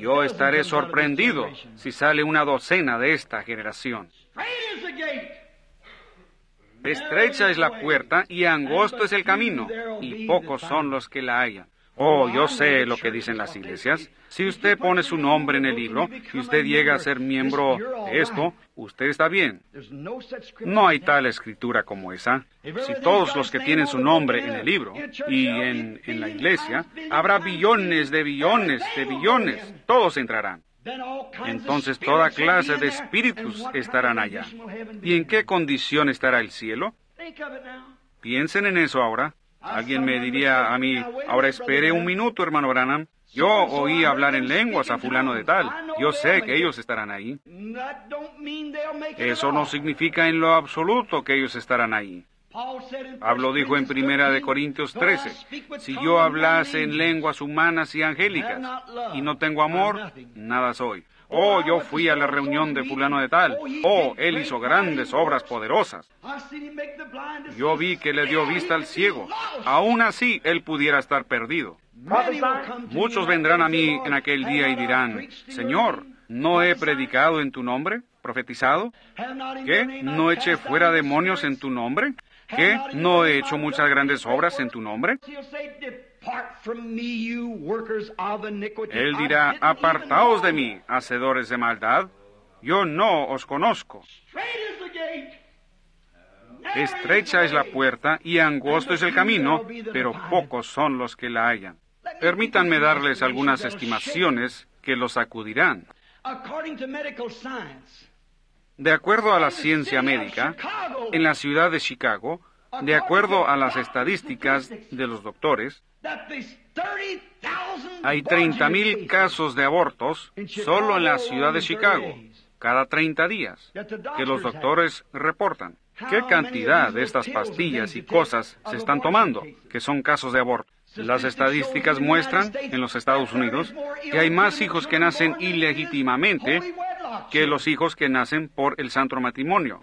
Yo estaré sorprendido si sale una docena de esta generación. Estrecha es la puerta y angosto es el camino, y pocos son los que la hallan. Oh, yo sé lo que dicen las iglesias. Si usted pone su nombre en el libro y usted llega a ser miembro de esto, usted está bien. No hay tal escritura como esa. Si todos los que tienen su nombre en el libro y en, en la iglesia, habrá billones de billones de billones. Todos entrarán. Entonces toda clase de espíritus estarán allá. ¿Y en qué condición estará el cielo? Piensen en eso ahora. Alguien me diría a mí, ahora espere un minuto, hermano Branham. Yo oí hablar en lenguas a fulano de tal. Yo sé que ellos estarán ahí. Eso no significa en lo absoluto que ellos estarán ahí. Pablo dijo en Primera de Corintios 13, si yo hablase en lenguas humanas y angélicas y no tengo amor, nada soy. Oh, yo fui a la reunión de fulano de tal. Oh, él hizo grandes obras poderosas. Yo vi que le dio vista al ciego. Aún así, él pudiera estar perdido. Muchos vendrán a mí en aquel día y dirán, Señor, ¿no he predicado en tu nombre? ¿Profetizado? ¿Qué? ¿No eché fuera demonios en tu nombre? ¿Qué? ¿No he hecho muchas grandes obras en tu nombre? Él dirá, apartaos de mí, hacedores de maldad, yo no os conozco. Estrecha es la puerta y angosto es el camino, pero pocos son los que la hallan. Permítanme darles algunas estimaciones que los sacudirán. De acuerdo a la ciencia médica, en la ciudad de Chicago, De acuerdo a las estadísticas de los doctores, hay 30.000 casos de abortos solo en la ciudad de Chicago, cada 30 días, que los doctores reportan. ¿Qué cantidad de estas pastillas y cosas se están tomando que son casos de aborto? Las estadísticas muestran en los Estados Unidos que hay más hijos que nacen ilegítimamente que los hijos que nacen por el santo matrimonio.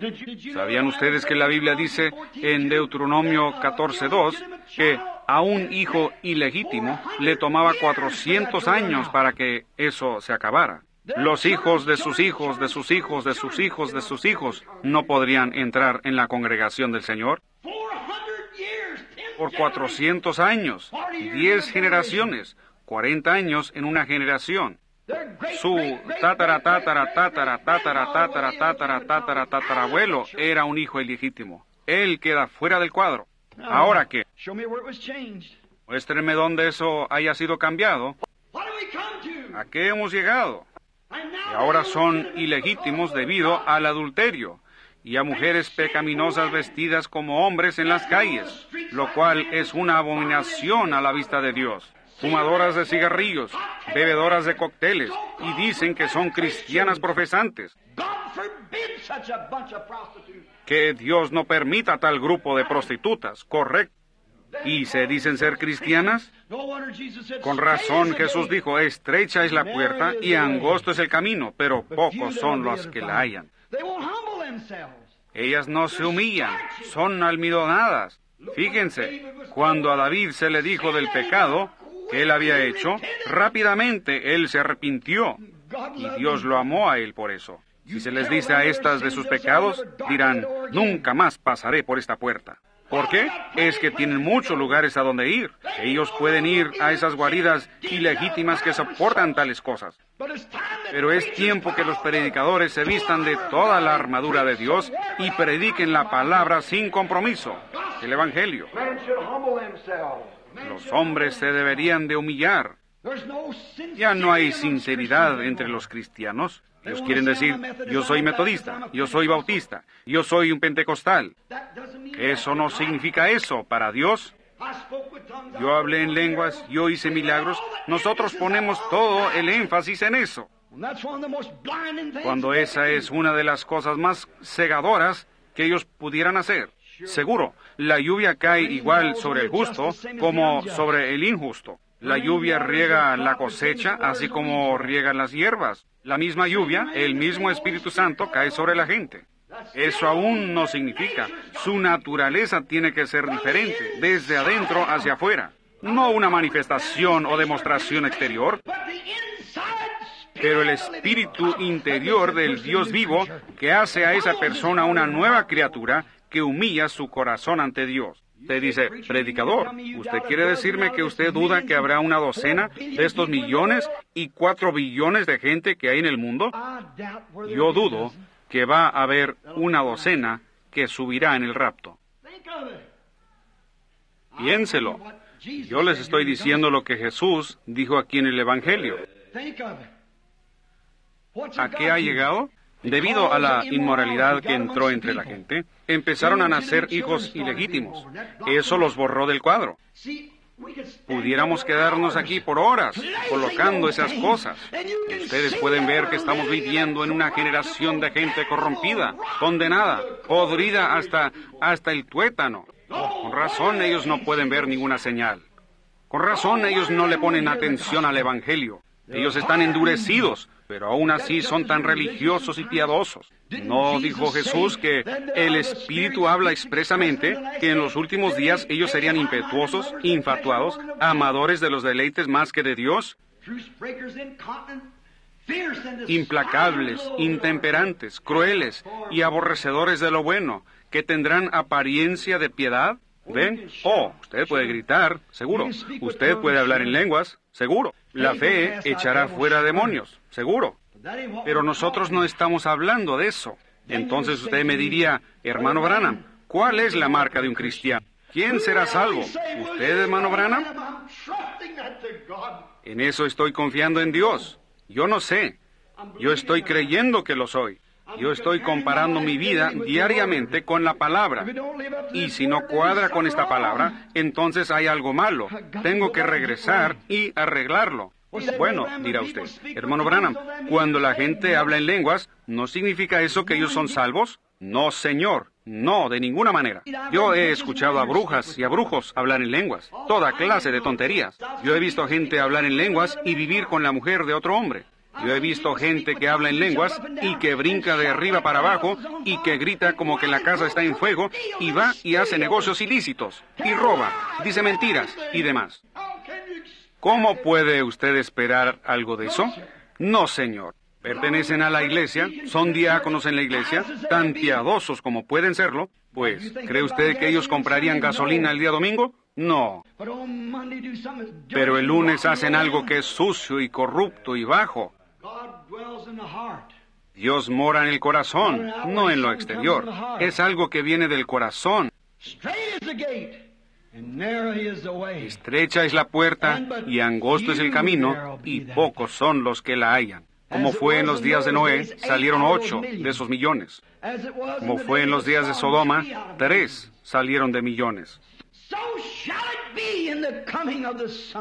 ¿Sabían ustedes que la Biblia dice en Deuteronomio 14.2 que a un hijo ilegítimo le tomaba 400 años para que eso se acabara? Los hijos de sus hijos, de sus hijos, de sus hijos, de sus hijos, no podrían entrar en la congregación del Señor. Por 400 años, 10 generaciones, 40 años en una generación. Su tatara, tatara, tatara, tatara, tatara, tatara, tatara, tatarabuelo era un hijo ilegítimo. Él queda fuera del cuadro. Ahora qué? Muéstrenme dónde eso haya sido cambiado. ¿A qué hemos llegado? Y ahora son ilegítimos debido al adulterio y a mujeres pecaminosas vestidas como hombres en las calles, lo cual es una abominación a la vista de Dios. Fumadoras de cigarrillos, bebedoras de cócteles, y dicen que son cristianas profesantes. Que Dios no permita tal grupo de prostitutas, correcto. ¿Y se dicen ser cristianas? Con razón Jesús dijo, estrecha es la puerta y angosto es el camino, pero pocos son los que la hallan. Ellas no se humillan, son almidonadas. Fíjense, cuando a David se le dijo del pecado él había hecho, rápidamente él se arrepintió y Dios lo amó a él por eso. Si se les dice a estas de sus pecados, dirán, nunca más pasaré por esta puerta. ¿Por qué? Es que tienen muchos lugares a donde ir. Ellos pueden ir a esas guaridas ilegítimas que soportan tales cosas. Pero es tiempo que los predicadores se vistan de toda la armadura de Dios y prediquen la palabra sin compromiso, el Evangelio. Los hombres se deberían de humillar. Ya no hay sinceridad entre los cristianos. Ellos quieren decir, yo soy metodista, yo soy bautista, yo soy un pentecostal. Eso no significa eso para Dios. Yo hablé en lenguas, yo hice milagros. Nosotros ponemos todo el énfasis en eso. Cuando esa es una de las cosas más cegadoras que ellos pudieran hacer. Seguro, la lluvia cae igual sobre el justo como sobre el injusto. La lluvia riega la cosecha, así como riegan las hierbas. La misma lluvia, el mismo Espíritu Santo cae sobre la gente. Eso aún no significa. Su naturaleza tiene que ser diferente, desde adentro hacia afuera. No una manifestación o demostración exterior, pero el espíritu interior del Dios vivo que hace a esa persona una nueva criatura que humilla su corazón ante Dios. Usted dice, predicador, ¿usted quiere decirme que usted duda que habrá una docena de estos millones y cuatro billones de gente que hay en el mundo? Yo dudo que va a haber una docena que subirá en el rapto. Piénselo. Yo les estoy diciendo lo que Jesús dijo aquí en el Evangelio. ¿A qué ha llegado? Debido a la inmoralidad que entró entre la gente, empezaron a nacer hijos ilegítimos. Eso los borró del cuadro. Pudiéramos quedarnos aquí por horas colocando esas cosas. Ustedes pueden ver que estamos viviendo en una generación de gente corrompida, condenada, podrida hasta, hasta el tuétano. Con razón ellos no pueden ver ninguna señal. Con razón ellos no le ponen atención al Evangelio. Ellos están endurecidos, pero aún así son tan religiosos y piadosos. ¿No dijo Jesús que el Espíritu habla expresamente que en los últimos días ellos serían impetuosos, infatuados, amadores de los deleites más que de Dios? Implacables, intemperantes, crueles y aborrecedores de lo bueno, que tendrán apariencia de piedad. ¿Ven? Oh, usted puede gritar, seguro. Usted puede hablar en lenguas, seguro. La fe echará fuera demonios, seguro. Pero nosotros no estamos hablando de eso. Entonces usted me diría, hermano Branham, ¿cuál es la marca de un cristiano? ¿Quién será salvo? ¿Usted, hermano Branham? En eso estoy confiando en Dios. Yo no sé. Yo estoy creyendo que lo soy. Yo estoy comparando mi vida diariamente con la palabra. Y si no cuadra con esta palabra, entonces hay algo malo. Tengo que regresar y arreglarlo. Bueno, dirá usted, hermano Branham, cuando la gente habla en lenguas, ¿no significa eso que ellos son salvos? No, señor. No, de ninguna manera. Yo he escuchado a brujas y a brujos hablar en lenguas, toda clase de tonterías. Yo he visto gente hablar en lenguas y vivir con la mujer de otro hombre. Yo he visto gente que habla en lenguas y que brinca de arriba para abajo y que grita como que la casa está en fuego y va y hace negocios ilícitos y roba, dice mentiras y demás. ¿Cómo puede usted esperar algo de eso? No, señor. Pertenecen a la iglesia, son diáconos en la iglesia, tan piadosos como pueden serlo. Pues, ¿cree usted que ellos comprarían gasolina el día domingo? No. Pero el lunes hacen algo que es sucio y corrupto y bajo. Dios mora en el corazón, no en lo exterior. Es algo que viene del corazón. Estrecha es la puerta y angosto es el camino, y pocos son los que la hallan. Como fue en los días de Noé, salieron ocho de esos millones. Como fue en los días de Sodoma, tres salieron de millones.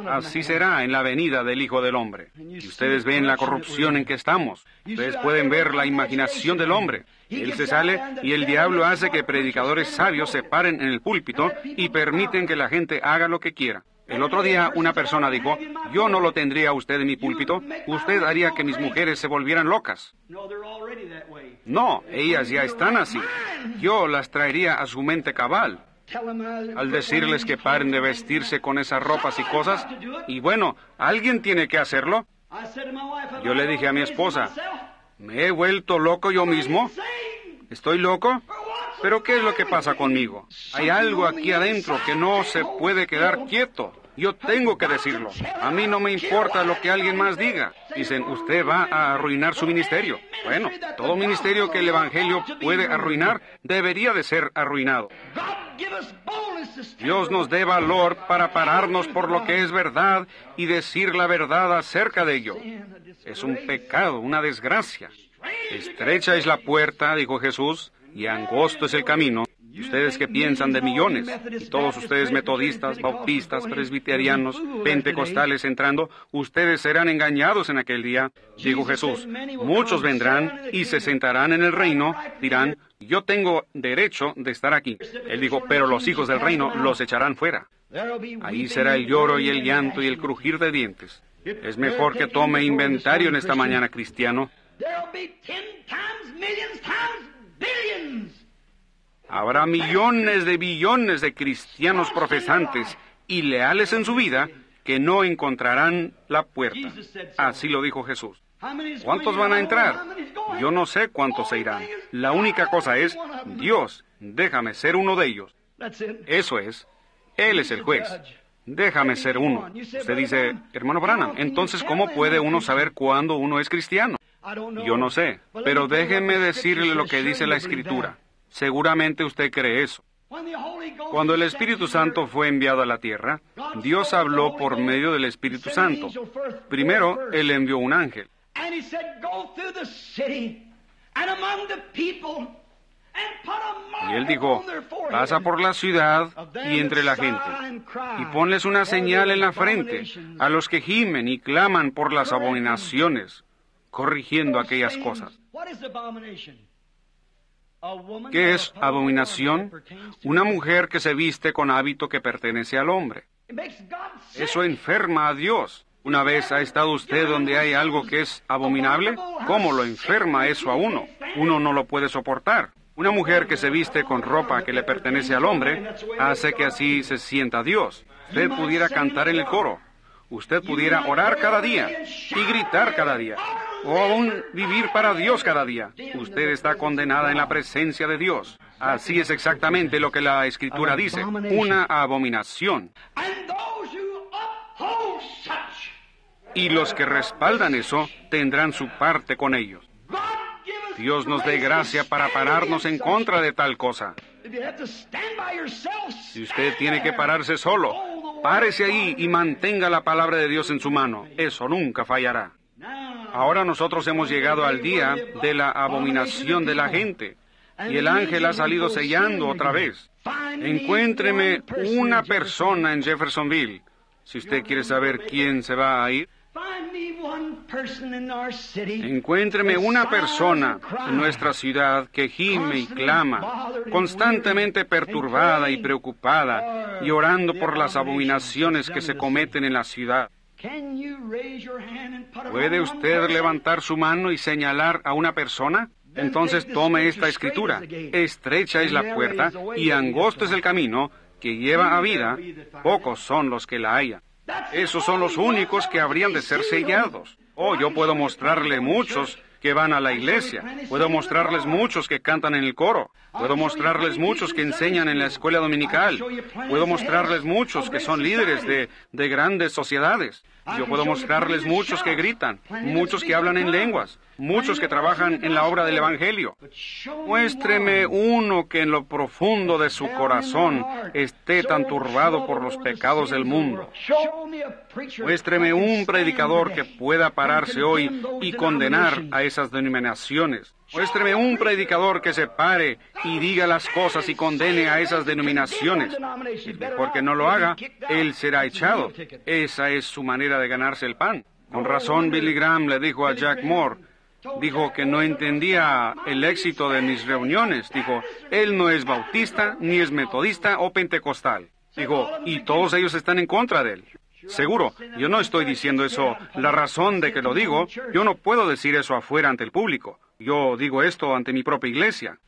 Así será en la venida del Hijo del Hombre. Y ustedes ven la corrupción en que estamos. Ustedes pueden ver la imaginación del hombre. Él se sale y el diablo hace que predicadores sabios se paren en el púlpito y permiten que la gente haga lo que quiera. El otro día una persona dijo, yo no lo tendría a usted en mi púlpito, usted haría que mis mujeres se volvieran locas. No, ellas ya están así. Yo las traería a su mente cabal. Al decirles que paren de vestirse con esas ropas y cosas, y bueno, alguien tiene que hacerlo. Yo le dije a mi esposa, ¿me he vuelto loco yo mismo? ¿Estoy loco? Pero ¿qué es lo que pasa conmigo? Hay algo aquí adentro que no se puede quedar quieto. Yo tengo que decirlo. A mí no me importa lo que alguien más diga. Dicen, usted va a arruinar su ministerio. Bueno, todo ministerio que el Evangelio puede arruinar debería de ser arruinado. Dios nos dé valor para pararnos por lo que es verdad y decir la verdad acerca de ello. Es un pecado, una desgracia. Estrecha es la puerta, dijo Jesús, y angosto es el camino. Y ustedes que piensan de millones, y todos ustedes metodistas, bautistas, presbiterianos, pentecostales entrando, ustedes serán engañados en aquel día, dijo Jesús. Muchos vendrán y se sentarán en el reino, dirán, yo tengo derecho de estar aquí. Él dijo, pero los hijos del reino los echarán fuera. Ahí será el lloro y el llanto y el crujir de dientes. Es mejor que tome inventario en esta mañana, cristiano. Habrá millones de billones de cristianos profesantes y leales en su vida que no encontrarán la puerta. Así lo dijo Jesús. ¿Cuántos van a entrar? Yo no sé cuántos se irán. La única cosa es, Dios, déjame ser uno de ellos. Eso es. Él es el juez. Déjame ser uno. Usted dice, hermano Branham, entonces ¿cómo puede uno saber cuándo uno es cristiano? Yo no sé, pero déjeme decirle lo que dice la Escritura. Seguramente usted cree eso. Cuando el Espíritu Santo fue enviado a la tierra, Dios habló por medio del Espíritu Santo. Primero, Él envió un ángel. Y él dijo, pasa por la ciudad y entre la gente, y ponles una señal en la frente a los que gimen y claman por las abominaciones, corrigiendo aquellas cosas. ¿Qué es abominación? Una mujer que se viste con hábito que pertenece al hombre. Eso enferma a Dios. Una vez ha estado usted donde hay algo que es abominable, ¿cómo lo enferma eso a uno? Uno no lo puede soportar. Una mujer que se viste con ropa que le pertenece al hombre hace que así se sienta Dios. Usted pudiera cantar en el coro. Usted pudiera orar cada día y gritar cada día. O aún vivir para Dios cada día. Usted está condenada en la presencia de Dios. Así es exactamente lo que la Escritura dice. Una abominación. Y los que respaldan eso tendrán su parte con ellos. Dios nos dé gracia para pararnos en contra de tal cosa. Si usted tiene que pararse solo, párese ahí y mantenga la palabra de Dios en su mano. Eso nunca fallará. Ahora nosotros hemos llegado al día de la abominación de la gente. Y el ángel ha salido sellando otra vez. Encuéntreme una persona en Jeffersonville. Si usted quiere saber quién se va a ir, Encuéntreme una persona en nuestra ciudad que gime y clama, constantemente perturbada y preocupada, y orando por las abominaciones que se cometen en la ciudad. ¿Puede usted levantar su mano y señalar a una persona? Entonces tome esta escritura. Estrecha es la puerta y angosto es el camino que lleva a vida. Pocos son los que la hallan. Esos son los únicos que habrían de ser sellados. Oh, yo puedo mostrarle muchos que van a la iglesia. Puedo mostrarles muchos que cantan en el coro. Puedo mostrarles muchos que enseñan en la escuela dominical. Puedo mostrarles muchos que son líderes de, de grandes sociedades. Yo puedo mostrarles muchos que gritan, muchos que hablan en lenguas, muchos que trabajan en la obra del Evangelio. Muéstreme uno que en lo profundo de su corazón esté tan turbado por los pecados del mundo. Muéstreme un predicador que pueda pararse hoy y condenar a esas denominaciones. Muéstreme un predicador que se pare y diga las cosas y condene a esas denominaciones. Y mejor que no lo haga, él será echado. Esa es su manera de ganarse el pan. Con razón, Billy Graham le dijo a Jack Moore, dijo que no entendía el éxito de mis reuniones. Dijo, él no es bautista, ni es metodista o pentecostal. Dijo, y todos ellos están en contra de él. Seguro, yo no estoy diciendo eso. La razón de que lo digo, yo no puedo decir eso afuera ante el público. Yo digo esto ante mi propia iglesia.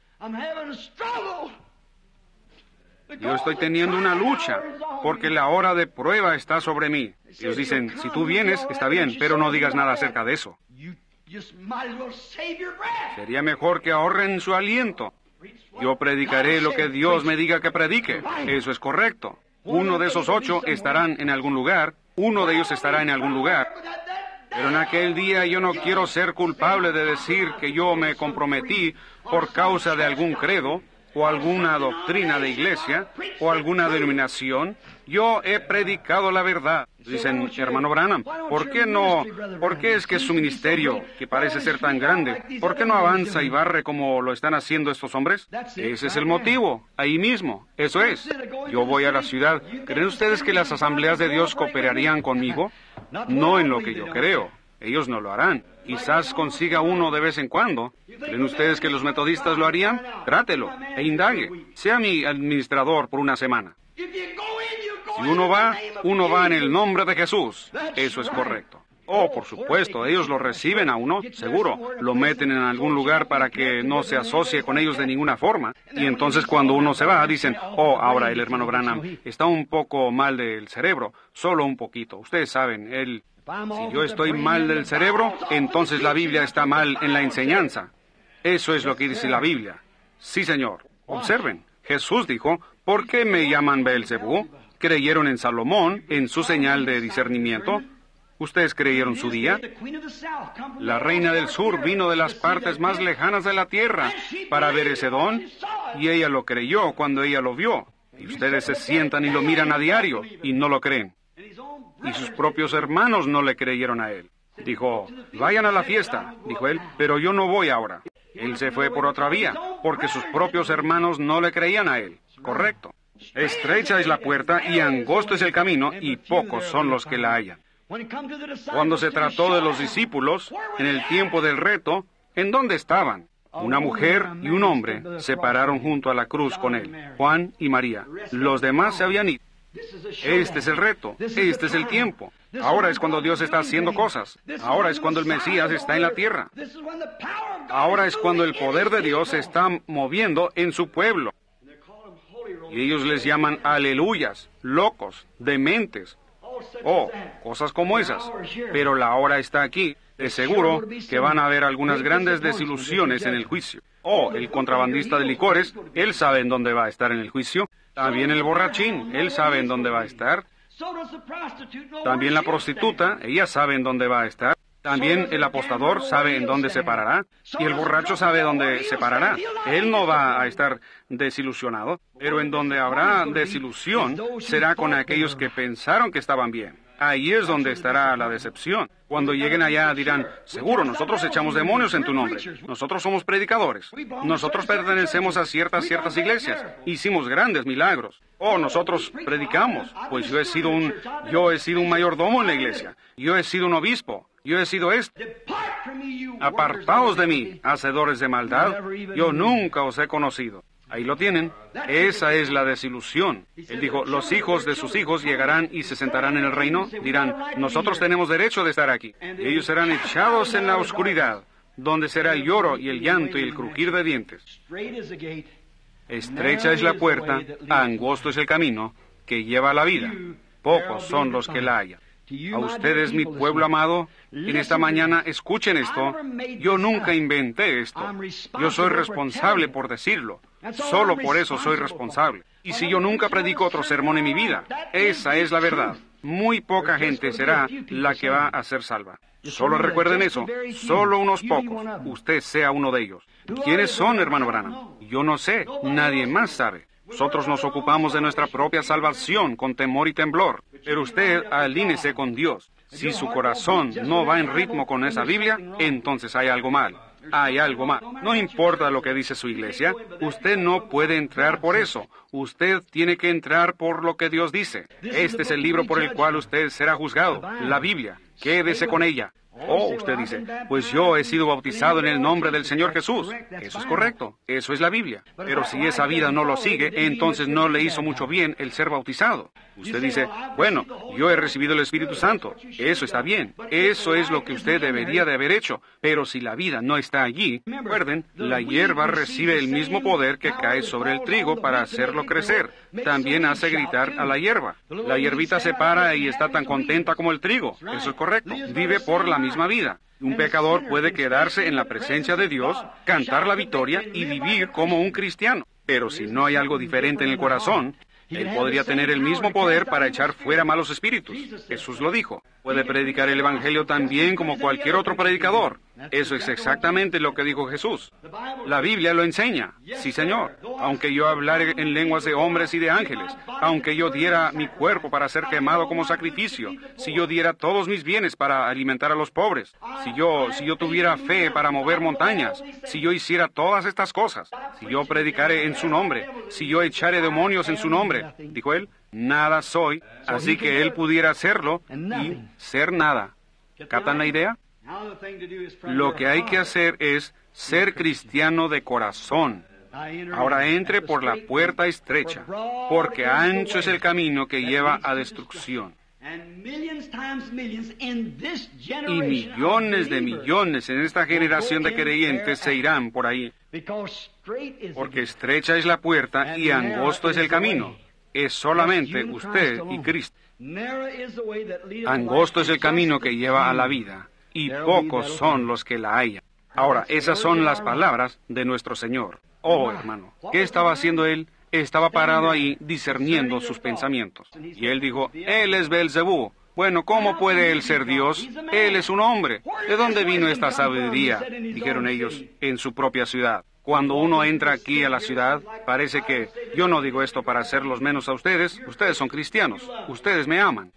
Yo estoy teniendo una lucha porque la hora de prueba está sobre mí. Ellos dicen, si tú vienes, está bien, pero no digas nada acerca de eso. Sería mejor que ahorren su aliento. Yo predicaré lo que Dios me diga que predique. Eso es correcto. Uno de esos ocho estarán en algún lugar, uno de ellos estará en algún lugar. Pero en aquel día yo no quiero ser culpable de decir que yo me comprometí por causa de algún credo, o alguna doctrina de iglesia, o alguna denominación. Yo he predicado la verdad. Dicen, hermano Branham, ¿por qué no? ¿Por qué es que su ministerio, que parece ser tan grande, ¿por qué no avanza y barre como lo están haciendo estos hombres? Ese es el motivo, ahí mismo, eso es. Yo voy a la ciudad. ¿Creen ustedes que las asambleas de Dios cooperarían conmigo? No en lo que yo creo. Ellos no lo harán. Quizás consiga uno de vez en cuando. ¿Creen ustedes que los metodistas lo harían? Trátelo e indague. Sea mi administrador por una semana. Si uno va, uno va en el nombre de Jesús. Eso es correcto. Oh, por supuesto, ellos lo reciben a uno, seguro. Lo meten en algún lugar para que no se asocie con ellos de ninguna forma. Y entonces cuando uno se va, dicen, oh, ahora el hermano Branham está un poco mal del cerebro, solo un poquito. Ustedes saben, él si yo estoy mal del cerebro, entonces la Biblia está mal en la enseñanza. Eso es lo que dice la Biblia. Sí, Señor. Observen. Jesús dijo, ¿por qué me llaman Beelzebú? ¿Creyeron en Salomón, en su señal de discernimiento? ¿Ustedes creyeron su día? La reina del sur vino de las partes más lejanas de la tierra para ver ese don, y ella lo creyó cuando ella lo vio. Y ustedes se sientan y lo miran a diario y no lo creen y sus propios hermanos no le creyeron a él. Dijo, vayan a la fiesta, dijo él, pero yo no voy ahora. Él se fue por otra vía, porque sus propios hermanos no le creían a él. Correcto. Estrecha es la puerta y angosto es el camino, y pocos son los que la hallan. Cuando se trató de los discípulos, en el tiempo del reto, ¿en dónde estaban? Una mujer y un hombre se pararon junto a la cruz con él, Juan y María. Los demás se habían ido. Este es el reto, este es el tiempo. Ahora es cuando Dios está haciendo cosas. Ahora es cuando el Mesías está en la tierra. Ahora es cuando el poder de Dios se está moviendo en su pueblo. Y ellos les llaman aleluyas, locos, dementes. Oh, cosas como esas. Pero la hora está aquí. Es seguro que van a haber algunas grandes desilusiones en el juicio. Oh, el contrabandista de licores, él sabe en dónde va a estar en el juicio. También el borrachín, él sabe en dónde va a estar. También la prostituta, ella sabe en dónde va a estar. También el apostador sabe en dónde se parará. Y el borracho sabe dónde se parará. Él no va a estar desilusionado. Pero en donde habrá desilusión será con aquellos que pensaron que estaban bien. Ahí es donde estará la decepción. Cuando lleguen allá dirán, seguro, nosotros echamos demonios en tu nombre. Nosotros somos predicadores. Nosotros pertenecemos a ciertas, ciertas iglesias. Hicimos grandes milagros. Oh, nosotros predicamos. Pues yo he sido un, yo he sido un mayordomo en la iglesia. Yo he sido un obispo. Yo he sido este. Apartaos de mí, hacedores de maldad. Yo nunca os he conocido. Ahí lo tienen. Esa es la desilusión. Él dijo, los hijos de sus hijos llegarán y se sentarán en el reino. Dirán, nosotros tenemos derecho de estar aquí. Ellos serán echados en la oscuridad, donde será el lloro y el llanto y el crujir de dientes. Estrecha es la puerta, angosto es el camino que lleva a la vida. Pocos son los que la hallan. A ustedes, mi pueblo amado, en esta mañana escuchen esto. Yo nunca inventé esto. Yo soy responsable por decirlo. Solo por eso soy responsable. Y si yo nunca predico otro sermón en mi vida, esa es la verdad. Muy poca gente será la que va a ser salva. Solo recuerden eso. Solo unos pocos. Usted sea uno de ellos. ¿Quiénes son, hermano Branham? Yo no sé. Nadie más sabe. Nosotros nos ocupamos de nuestra propia salvación con temor y temblor. Pero usted alínese con Dios. Si su corazón no va en ritmo con esa Biblia, entonces hay algo mal. Hay algo mal. No importa lo que dice su iglesia, usted no puede entrar por eso. Usted tiene que entrar por lo que Dios dice. Este es el libro por el cual usted será juzgado, la Biblia. Quédese con ella. Oh, usted dice, pues yo he sido bautizado en el nombre del Señor Jesús. Eso es correcto, eso es la Biblia. Pero si esa vida no lo sigue, entonces no le hizo mucho bien el ser bautizado. Usted dice, bueno, yo he recibido el Espíritu Santo. Eso está bien. Eso es lo que usted debería de haber hecho. Pero si la vida no está allí, recuerden, la hierba recibe el mismo poder que cae sobre el trigo para hacerlo crecer. También hace gritar a la hierba. La hierbita se para y está tan contenta como el trigo. Eso es correcto. Vive por la misma vida. Un pecador puede quedarse en la presencia de Dios, cantar la victoria y vivir como un cristiano. Pero si no hay algo diferente en el corazón, él podría tener el mismo poder para echar fuera malos espíritus. Jesús lo dijo. Puede predicar el Evangelio tan bien como cualquier otro predicador. Eso es exactamente lo que dijo Jesús. La Biblia lo enseña. Sí, Señor. Aunque yo hablare en lenguas de hombres y de ángeles, aunque yo diera mi cuerpo para ser quemado como sacrificio, si yo diera todos mis bienes para alimentar a los pobres, si yo, si yo tuviera fe para mover montañas, si yo hiciera todas estas cosas, si yo predicare en su nombre, si yo echare demonios en su nombre, dijo él, nada soy, así que él pudiera hacerlo y ser nada. ¿Captan la idea? Lo que hay que hacer es ser cristiano de corazón. Ahora entre por la puerta estrecha, porque ancho es el camino que lleva a destrucción. Y millones de millones en esta generación de creyentes se irán por ahí, porque estrecha es la puerta y angosto es el camino. Es solamente usted y Cristo. Angosto es el camino que lleva a la vida, y pocos son los que la hallan. Ahora, esas son las palabras de nuestro Señor. Oh, hermano, ¿qué estaba haciendo él? Estaba parado ahí discerniendo sus pensamientos. Y él dijo, Él es Belzebú. Bueno, ¿cómo puede él ser Dios? Él es un hombre. ¿De dónde vino esta sabiduría? Dijeron ellos, en su propia ciudad. Cuando uno entra aquí a la ciudad, parece que yo no digo esto para hacerlos menos a ustedes, ustedes son cristianos, ustedes me aman.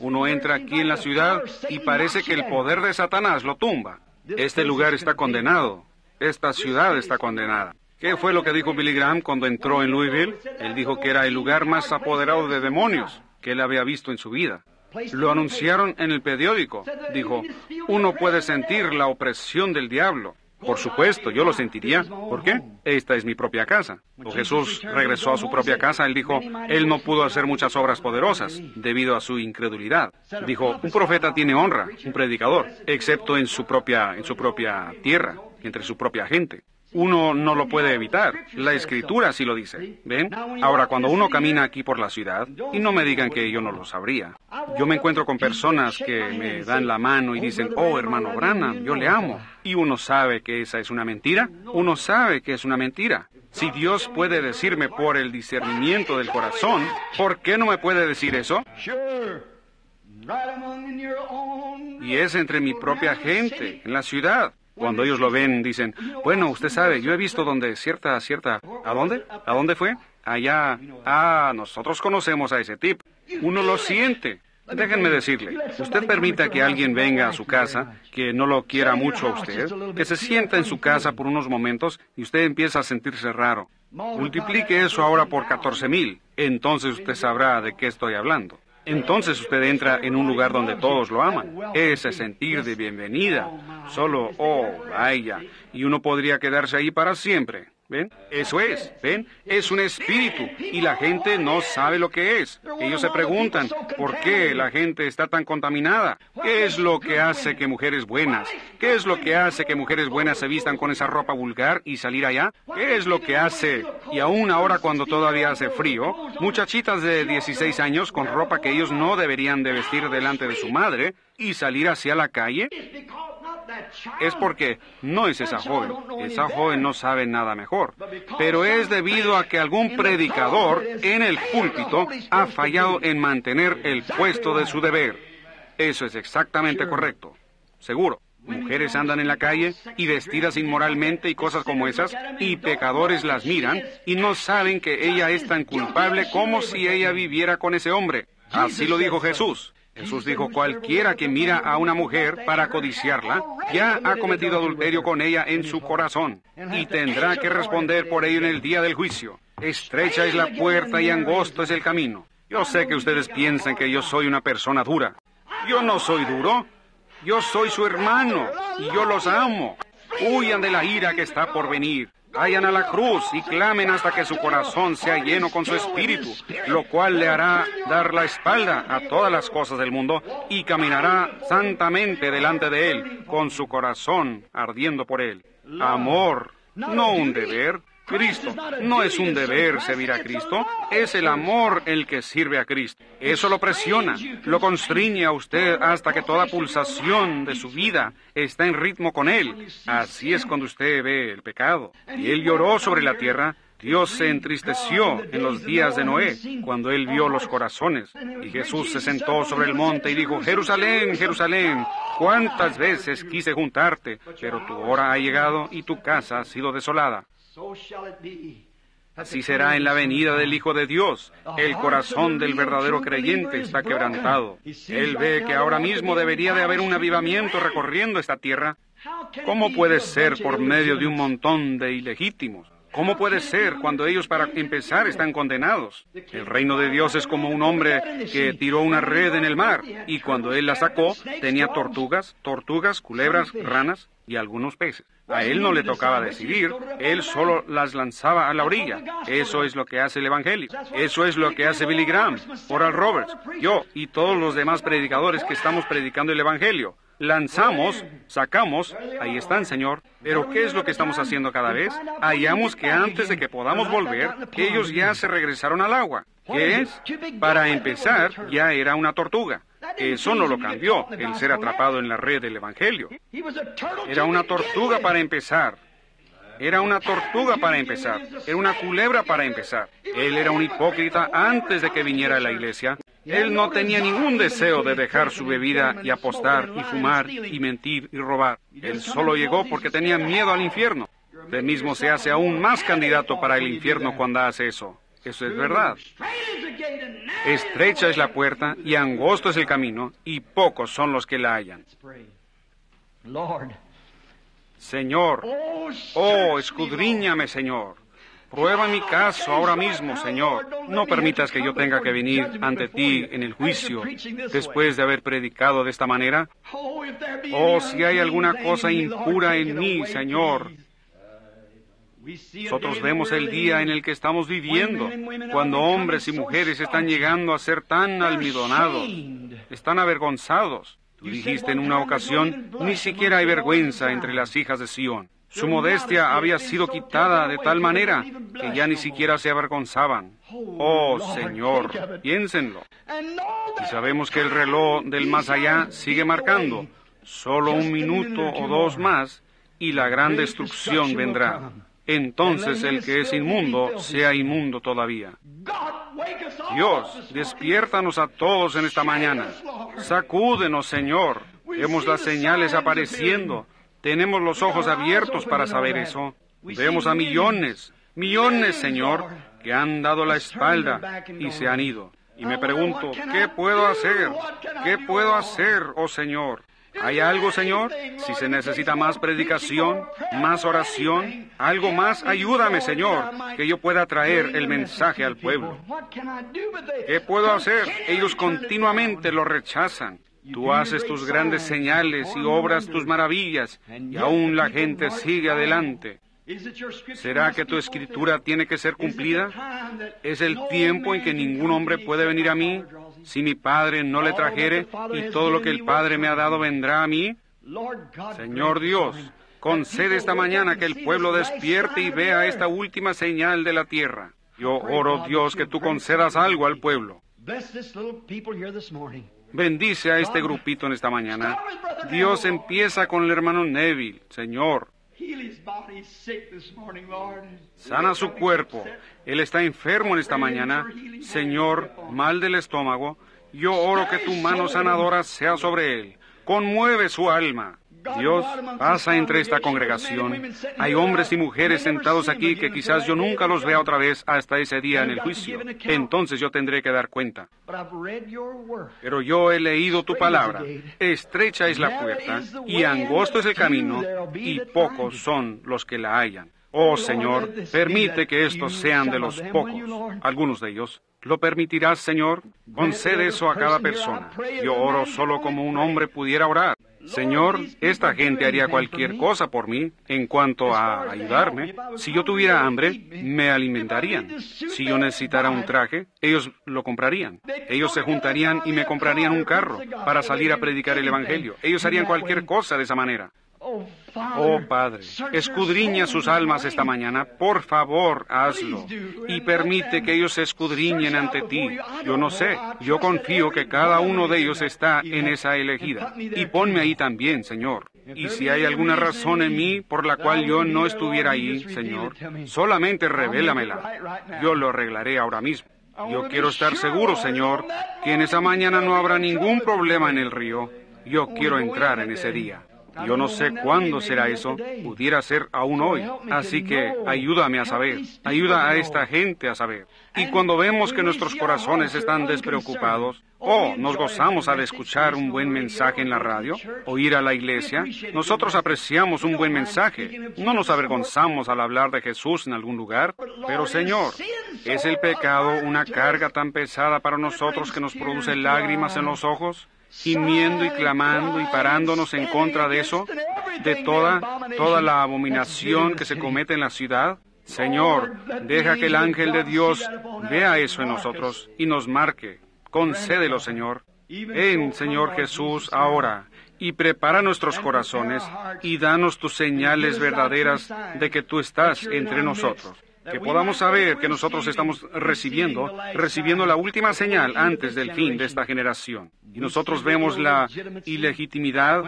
Uno entra aquí en la ciudad y parece que el poder de Satanás lo tumba. Este lugar está condenado, esta ciudad está condenada. ¿Qué fue lo que dijo Billy Graham cuando entró en Louisville? Él dijo que era el lugar más apoderado de demonios que él había visto en su vida. Lo anunciaron en el periódico. Dijo, uno puede sentir la opresión del diablo. Por supuesto, yo lo sentiría. ¿Por qué? Esta es mi propia casa. Cuando Jesús regresó a su propia casa, él dijo, él no pudo hacer muchas obras poderosas debido a su incredulidad. Dijo, un profeta tiene honra, un predicador, excepto en su propia, en su propia tierra, entre su propia gente. Uno no lo puede evitar. La escritura sí lo dice. ¿Ven? Ahora, cuando uno camina aquí por la ciudad, y no me digan que yo no lo sabría, yo me encuentro con personas que me dan la mano y dicen, oh, hermano Branham, yo le amo. Y uno sabe que esa es una mentira. Uno sabe que es una mentira. Si Dios puede decirme por el discernimiento del corazón, ¿por qué no me puede decir eso? Y es entre mi propia gente, en la ciudad. Cuando ellos lo ven, dicen, bueno, usted sabe, yo he visto donde cierta, cierta... ¿A dónde? ¿A dónde fue? Allá. Ah, nosotros conocemos a ese tipo. Uno lo siente. Déjenme decirle, usted permita que alguien venga a su casa, que no lo quiera mucho a usted, que se sienta en su casa por unos momentos y usted empieza a sentirse raro. Multiplique eso ahora por 14 mil, entonces usted sabrá de qué estoy hablando. Entonces usted entra en un lugar donde todos lo aman. Ese sentir de bienvenida. Solo, oh, vaya. Y uno podría quedarse ahí para siempre. ¿Ven? Eso es, ¿ven? Es un espíritu y la gente no sabe lo que es. Ellos se preguntan, ¿por qué la gente está tan contaminada? ¿Qué es lo que hace que mujeres buenas? ¿Qué es lo que hace que mujeres buenas se vistan con esa ropa vulgar y salir allá? ¿Qué es lo que hace, y aún ahora cuando todavía hace frío, muchachitas de 16 años con ropa que ellos no deberían de vestir delante de su madre y salir hacia la calle? Es porque no es esa joven. Esa joven no sabe nada mejor. Pero es debido a que algún predicador en el púlpito ha fallado en mantener el puesto de su deber. Eso es exactamente correcto. Seguro. Mujeres andan en la calle y vestidas inmoralmente y cosas como esas, y pecadores las miran y no saben que ella es tan culpable como si ella viviera con ese hombre. Así lo dijo Jesús. Jesús dijo, cualquiera que mira a una mujer para codiciarla, ya ha cometido adulterio con ella en su corazón, y tendrá que responder por ello en el día del juicio. Estrecha es la puerta y angosto es el camino. Yo sé que ustedes piensan que yo soy una persona dura. Yo no soy duro. Yo soy su hermano, y yo los amo. Huyan de la ira que está por venir. Vayan a la cruz y clamen hasta que su corazón sea lleno con su espíritu, lo cual le hará dar la espalda a todas las cosas del mundo y caminará santamente delante de Él, con su corazón ardiendo por Él. Amor, no un deber. Cristo no es un deber servir a Cristo, es el amor el que sirve a Cristo. Eso lo presiona, lo constriñe a usted hasta que toda pulsación de su vida está en ritmo con Él. Así es cuando usted ve el pecado. Y Él lloró sobre la tierra. Dios se entristeció en los días de Noé, cuando él vio los corazones. Y Jesús se sentó sobre el monte y dijo, Jerusalén, Jerusalén, cuántas veces quise juntarte, pero tu hora ha llegado y tu casa ha sido desolada. Así será en la venida del Hijo de Dios. El corazón del verdadero creyente está quebrantado. Él ve que ahora mismo debería de haber un avivamiento recorriendo esta tierra. ¿Cómo puede ser por medio de un montón de ilegítimos? ¿Cómo puede ser cuando ellos para empezar están condenados? El reino de Dios es como un hombre que tiró una red en el mar y cuando él la sacó tenía tortugas, tortugas, culebras, ranas y algunos peces. A él no le tocaba decidir, él solo las lanzaba a la orilla. Eso es lo que hace el Evangelio. Eso es lo que hace Billy Graham, Oral Roberts, yo y todos los demás predicadores que estamos predicando el Evangelio. Lanzamos, sacamos, ahí están, Señor. Pero ¿qué es lo que estamos haciendo cada vez? Hallamos que antes de que podamos volver, ellos ya se regresaron al agua. ¿Qué es? Para empezar, ya era una tortuga. Eso no lo cambió, el ser atrapado en la red del Evangelio. Era una tortuga para empezar. Era una tortuga para empezar. Era una culebra para empezar. Él era un hipócrita antes de que viniera a la iglesia. Él no tenía ningún deseo de dejar su bebida y apostar y fumar y mentir y robar. Él solo llegó porque tenía miedo al infierno. Usted mismo se hace aún más candidato para el infierno cuando hace eso. Eso es verdad. Estrecha es la puerta y angosto es el camino, y pocos son los que la hallan. Señor, oh, escudriñame, Señor. Prueba mi caso ahora mismo, Señor. No permitas que yo tenga que venir ante ti en el juicio después de haber predicado de esta manera. Oh, si hay alguna cosa impura en mí, Señor, nosotros vemos el día en el que estamos viviendo, cuando hombres y mujeres están llegando a ser tan almidonados, están avergonzados. Tú dijiste en una ocasión, ni siquiera hay vergüenza entre las hijas de Sión. Su modestia había sido quitada de tal manera que ya ni siquiera se avergonzaban. Oh Señor, piénsenlo. Y sabemos que el reloj del más allá sigue marcando solo un minuto o dos más y la gran destrucción vendrá. Entonces el que es inmundo sea inmundo todavía. Dios, despiértanos a todos en esta mañana. Sacúdenos, Señor. Vemos las señales apareciendo. Tenemos los ojos abiertos para saber eso. Vemos a millones, millones, Señor, que han dado la espalda y se han ido. Y me pregunto, ¿qué puedo hacer? ¿Qué puedo hacer, oh Señor? ¿Hay algo, Señor? Si se necesita más predicación, más oración, algo más, ayúdame, Señor, que yo pueda traer el mensaje al pueblo. ¿Qué puedo hacer? Ellos continuamente lo rechazan. Tú haces tus grandes señales y obras tus maravillas, y aún la gente sigue adelante. ¿Será que tu escritura tiene que ser cumplida? ¿Es el tiempo en que ningún hombre puede venir a mí si mi Padre no le trajere y todo lo que el Padre me ha dado vendrá a mí? Señor Dios, concede esta mañana que el pueblo despierte y vea esta última señal de la tierra. Yo oro, Dios, que tú concedas algo al pueblo. Bendice a este grupito en esta mañana. Dios empieza con el hermano Neville, Señor. Sana su cuerpo. Él está enfermo en esta mañana. Señor, mal del estómago. Yo oro que tu mano sanadora sea sobre él. Conmueve su alma. Dios pasa entre esta congregación. Hay hombres y mujeres sentados aquí que quizás yo nunca los vea otra vez hasta ese día en el juicio. Entonces yo tendré que dar cuenta. Pero yo he leído tu palabra. Estrecha es la puerta y angosto es el camino y pocos son los que la hallan. Oh Señor, permite que estos sean de los pocos, algunos de ellos. ¿Lo permitirás, Señor? Concede eso a cada persona. Yo oro solo como un hombre pudiera orar. Señor, esta gente haría cualquier cosa por mí en cuanto a ayudarme. Si yo tuviera hambre, me alimentarían. Si yo necesitara un traje, ellos lo comprarían. Ellos se juntarían y me comprarían un carro para salir a predicar el Evangelio. Ellos harían cualquier cosa de esa manera. Oh Padre, escudriña sus almas esta mañana, por favor, hazlo, y permite que ellos se escudriñen ante ti. Yo no sé, yo confío que cada uno de ellos está en esa elegida, y ponme ahí también, Señor. Y si hay alguna razón en mí por la cual yo no estuviera ahí, Señor, solamente revélamela. Yo lo arreglaré ahora mismo. Yo quiero estar seguro, Señor, que en esa mañana no habrá ningún problema en el río. Yo quiero entrar en ese día. Yo no sé cuándo será eso, pudiera ser aún hoy. Así que ayúdame a saber, ayuda a esta gente a saber. Y cuando vemos que nuestros corazones están despreocupados, o nos gozamos al escuchar un buen mensaje en la radio, o ir a la iglesia, nosotros apreciamos un buen mensaje. No nos avergonzamos al hablar de Jesús en algún lugar. Pero Señor, ¿es el pecado una carga tan pesada para nosotros que nos produce lágrimas en los ojos? Gimiendo y clamando y parándonos en contra de eso, de toda, toda la abominación que se comete en la ciudad. Señor, deja que el ángel de Dios vea eso en nosotros y nos marque. Concédelo, Señor. Ven, Señor Jesús, ahora y prepara nuestros corazones y danos tus señales verdaderas de que tú estás entre nosotros que podamos saber que nosotros estamos recibiendo, recibiendo la última señal antes del fin de esta generación. Y nosotros vemos la ilegitimidad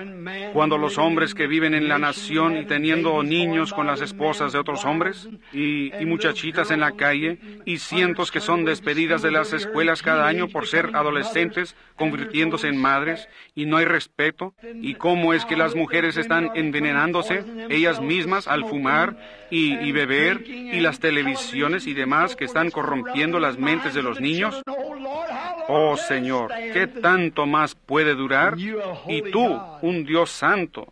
cuando los hombres que viven en la nación y teniendo niños con las esposas de otros hombres y, y, muchachitas en la calle y cientos que son despedidas de las escuelas cada año por ser adolescentes convirtiéndose en madres y no hay respeto y cómo es que las mujeres están envenenándose ellas mismas al fumar y, y beber y las televisiones y demás que están corrompiendo las mentes de los niños? Oh Señor, ¿qué tanto más puede durar? Y tú, un Dios santo.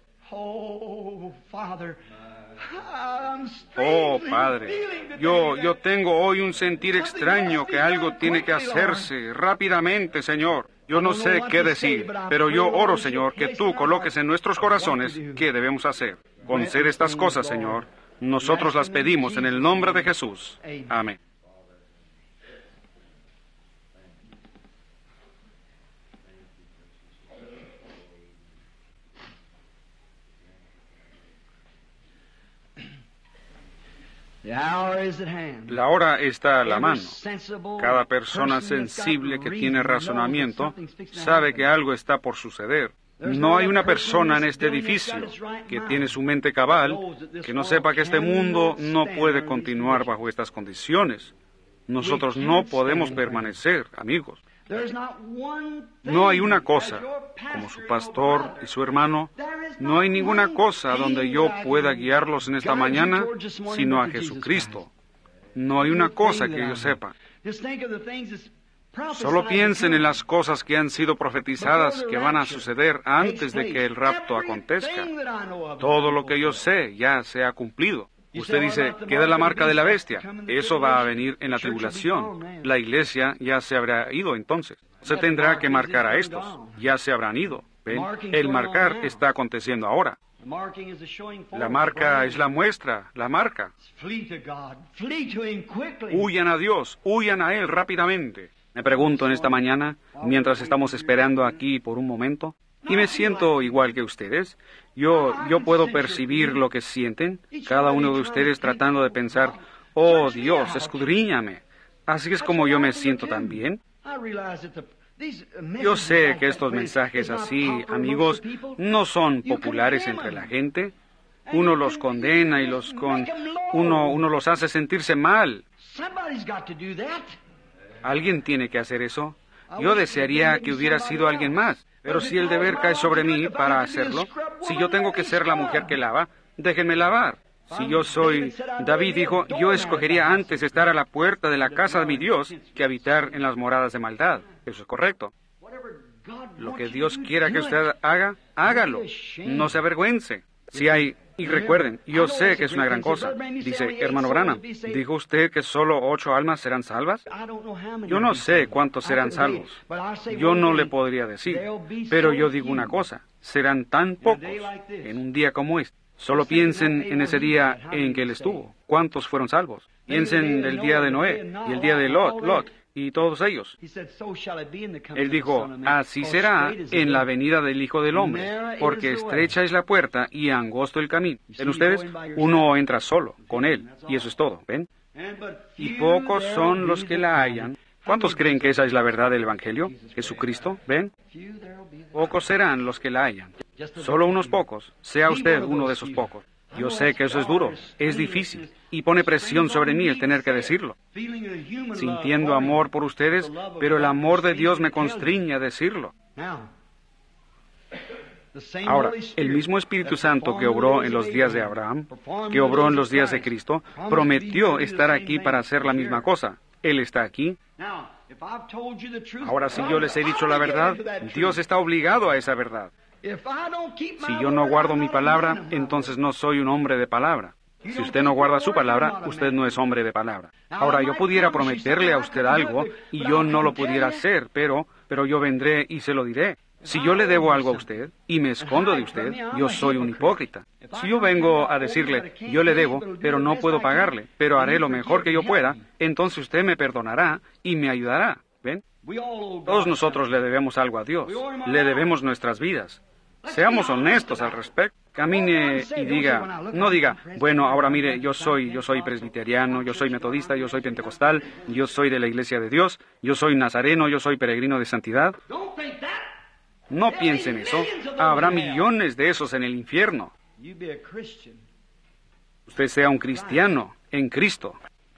Oh Padre, yo, yo tengo hoy un sentir extraño que algo tiene que hacerse rápidamente, Señor. Yo no sé qué decir, pero yo oro, Señor, que tú coloques en nuestros corazones qué debemos hacer. Concede estas cosas, Señor. Nosotros las pedimos en el nombre de Jesús. Amén. La hora está a la mano. Cada persona sensible que tiene razonamiento sabe que algo está por suceder. No hay una persona en este edificio que tiene su mente cabal que no sepa que este mundo no puede continuar bajo estas condiciones. Nosotros no podemos permanecer, amigos. No hay una cosa, como su pastor y su hermano, no hay ninguna cosa donde yo pueda guiarlos en esta mañana, sino a Jesucristo. No hay una cosa que yo sepa. Solo piensen en las cosas que han sido profetizadas que van a suceder antes de que el rapto acontezca. Todo lo que yo sé ya se ha cumplido. Usted dice, queda la marca de la bestia. Eso va a venir en la tribulación. La iglesia ya se habrá ido entonces. Se tendrá que marcar a estos. Ya se habrán ido. ¿Ven? El marcar está aconteciendo ahora. La marca es la muestra, la marca. Huyan a Dios, huyan a Él rápidamente. Me pregunto en esta mañana, mientras estamos esperando aquí por un momento, y me siento igual que ustedes. Yo, yo puedo percibir lo que sienten, cada uno de ustedes tratando de pensar, oh Dios, escudriñame. Así es como yo me siento también. Yo sé que estos mensajes así, amigos, no son populares entre la gente. Uno los condena y los con... uno, uno los hace sentirse mal. Alguien tiene que hacer eso. Yo desearía que hubiera sido alguien más. Pero si el deber cae sobre mí para hacerlo, si yo tengo que ser la mujer que lava, déjenme lavar. Si yo soy... David dijo, yo escogería antes estar a la puerta de la casa de mi Dios que habitar en las moradas de maldad. Eso es correcto. Lo que Dios quiera que usted haga, hágalo. No se avergüence. Si hay y recuerden, yo sé que es una gran cosa. Dice, hermano Branham, ¿dijo usted que solo ocho almas serán salvas? Yo no sé cuántos serán salvos. Yo no le podría decir. Pero yo digo una cosa, serán tan pocos en un día como este. Solo piensen en ese día en que él estuvo. ¿Cuántos fueron salvos? Piensen del día de Noé y el día de Lot, Lot y todos ellos. Él dijo, así será en la venida del Hijo del Hombre, porque estrecha es la puerta y angosto el camino. En ustedes, uno entra solo, con Él, y eso es todo, ¿ven? Y pocos son los que la hallan. ¿Cuántos creen que esa es la verdad del Evangelio? Jesucristo, ¿ven? Pocos serán los que la hallan. Solo unos pocos. Sea usted uno de esos pocos. Yo sé que eso es duro, es difícil, y pone presión sobre mí el tener que decirlo. Sintiendo amor por ustedes, pero el amor de Dios me constriñe a decirlo. Ahora, el mismo Espíritu Santo que obró en los días de Abraham, que obró en los días de Cristo, prometió estar aquí para hacer la misma cosa. Él está aquí. Ahora, si yo les he dicho la verdad, Dios está obligado a esa verdad. Si yo no guardo mi palabra, entonces no soy un hombre de palabra. Si usted no guarda su palabra, usted no es hombre de palabra. Ahora, yo pudiera prometerle a usted algo y yo no lo pudiera hacer, pero, pero yo vendré y se lo diré. Si yo le debo algo a usted y me escondo de usted, yo soy un hipócrita. Si yo vengo a decirle, yo le debo, pero no puedo pagarle, pero haré lo mejor que yo pueda, entonces usted me perdonará y me ayudará. ¿Ven? Todos nosotros le debemos algo a Dios. Le debemos nuestras vidas. Seamos honestos al respecto. Camine y diga, no diga, bueno, ahora mire, yo soy, yo soy presbiteriano, yo soy metodista, yo soy pentecostal, yo soy de la iglesia de Dios, yo soy nazareno, yo soy peregrino de santidad. No piensen eso. Habrá millones de esos en el infierno. Usted sea un cristiano en Cristo.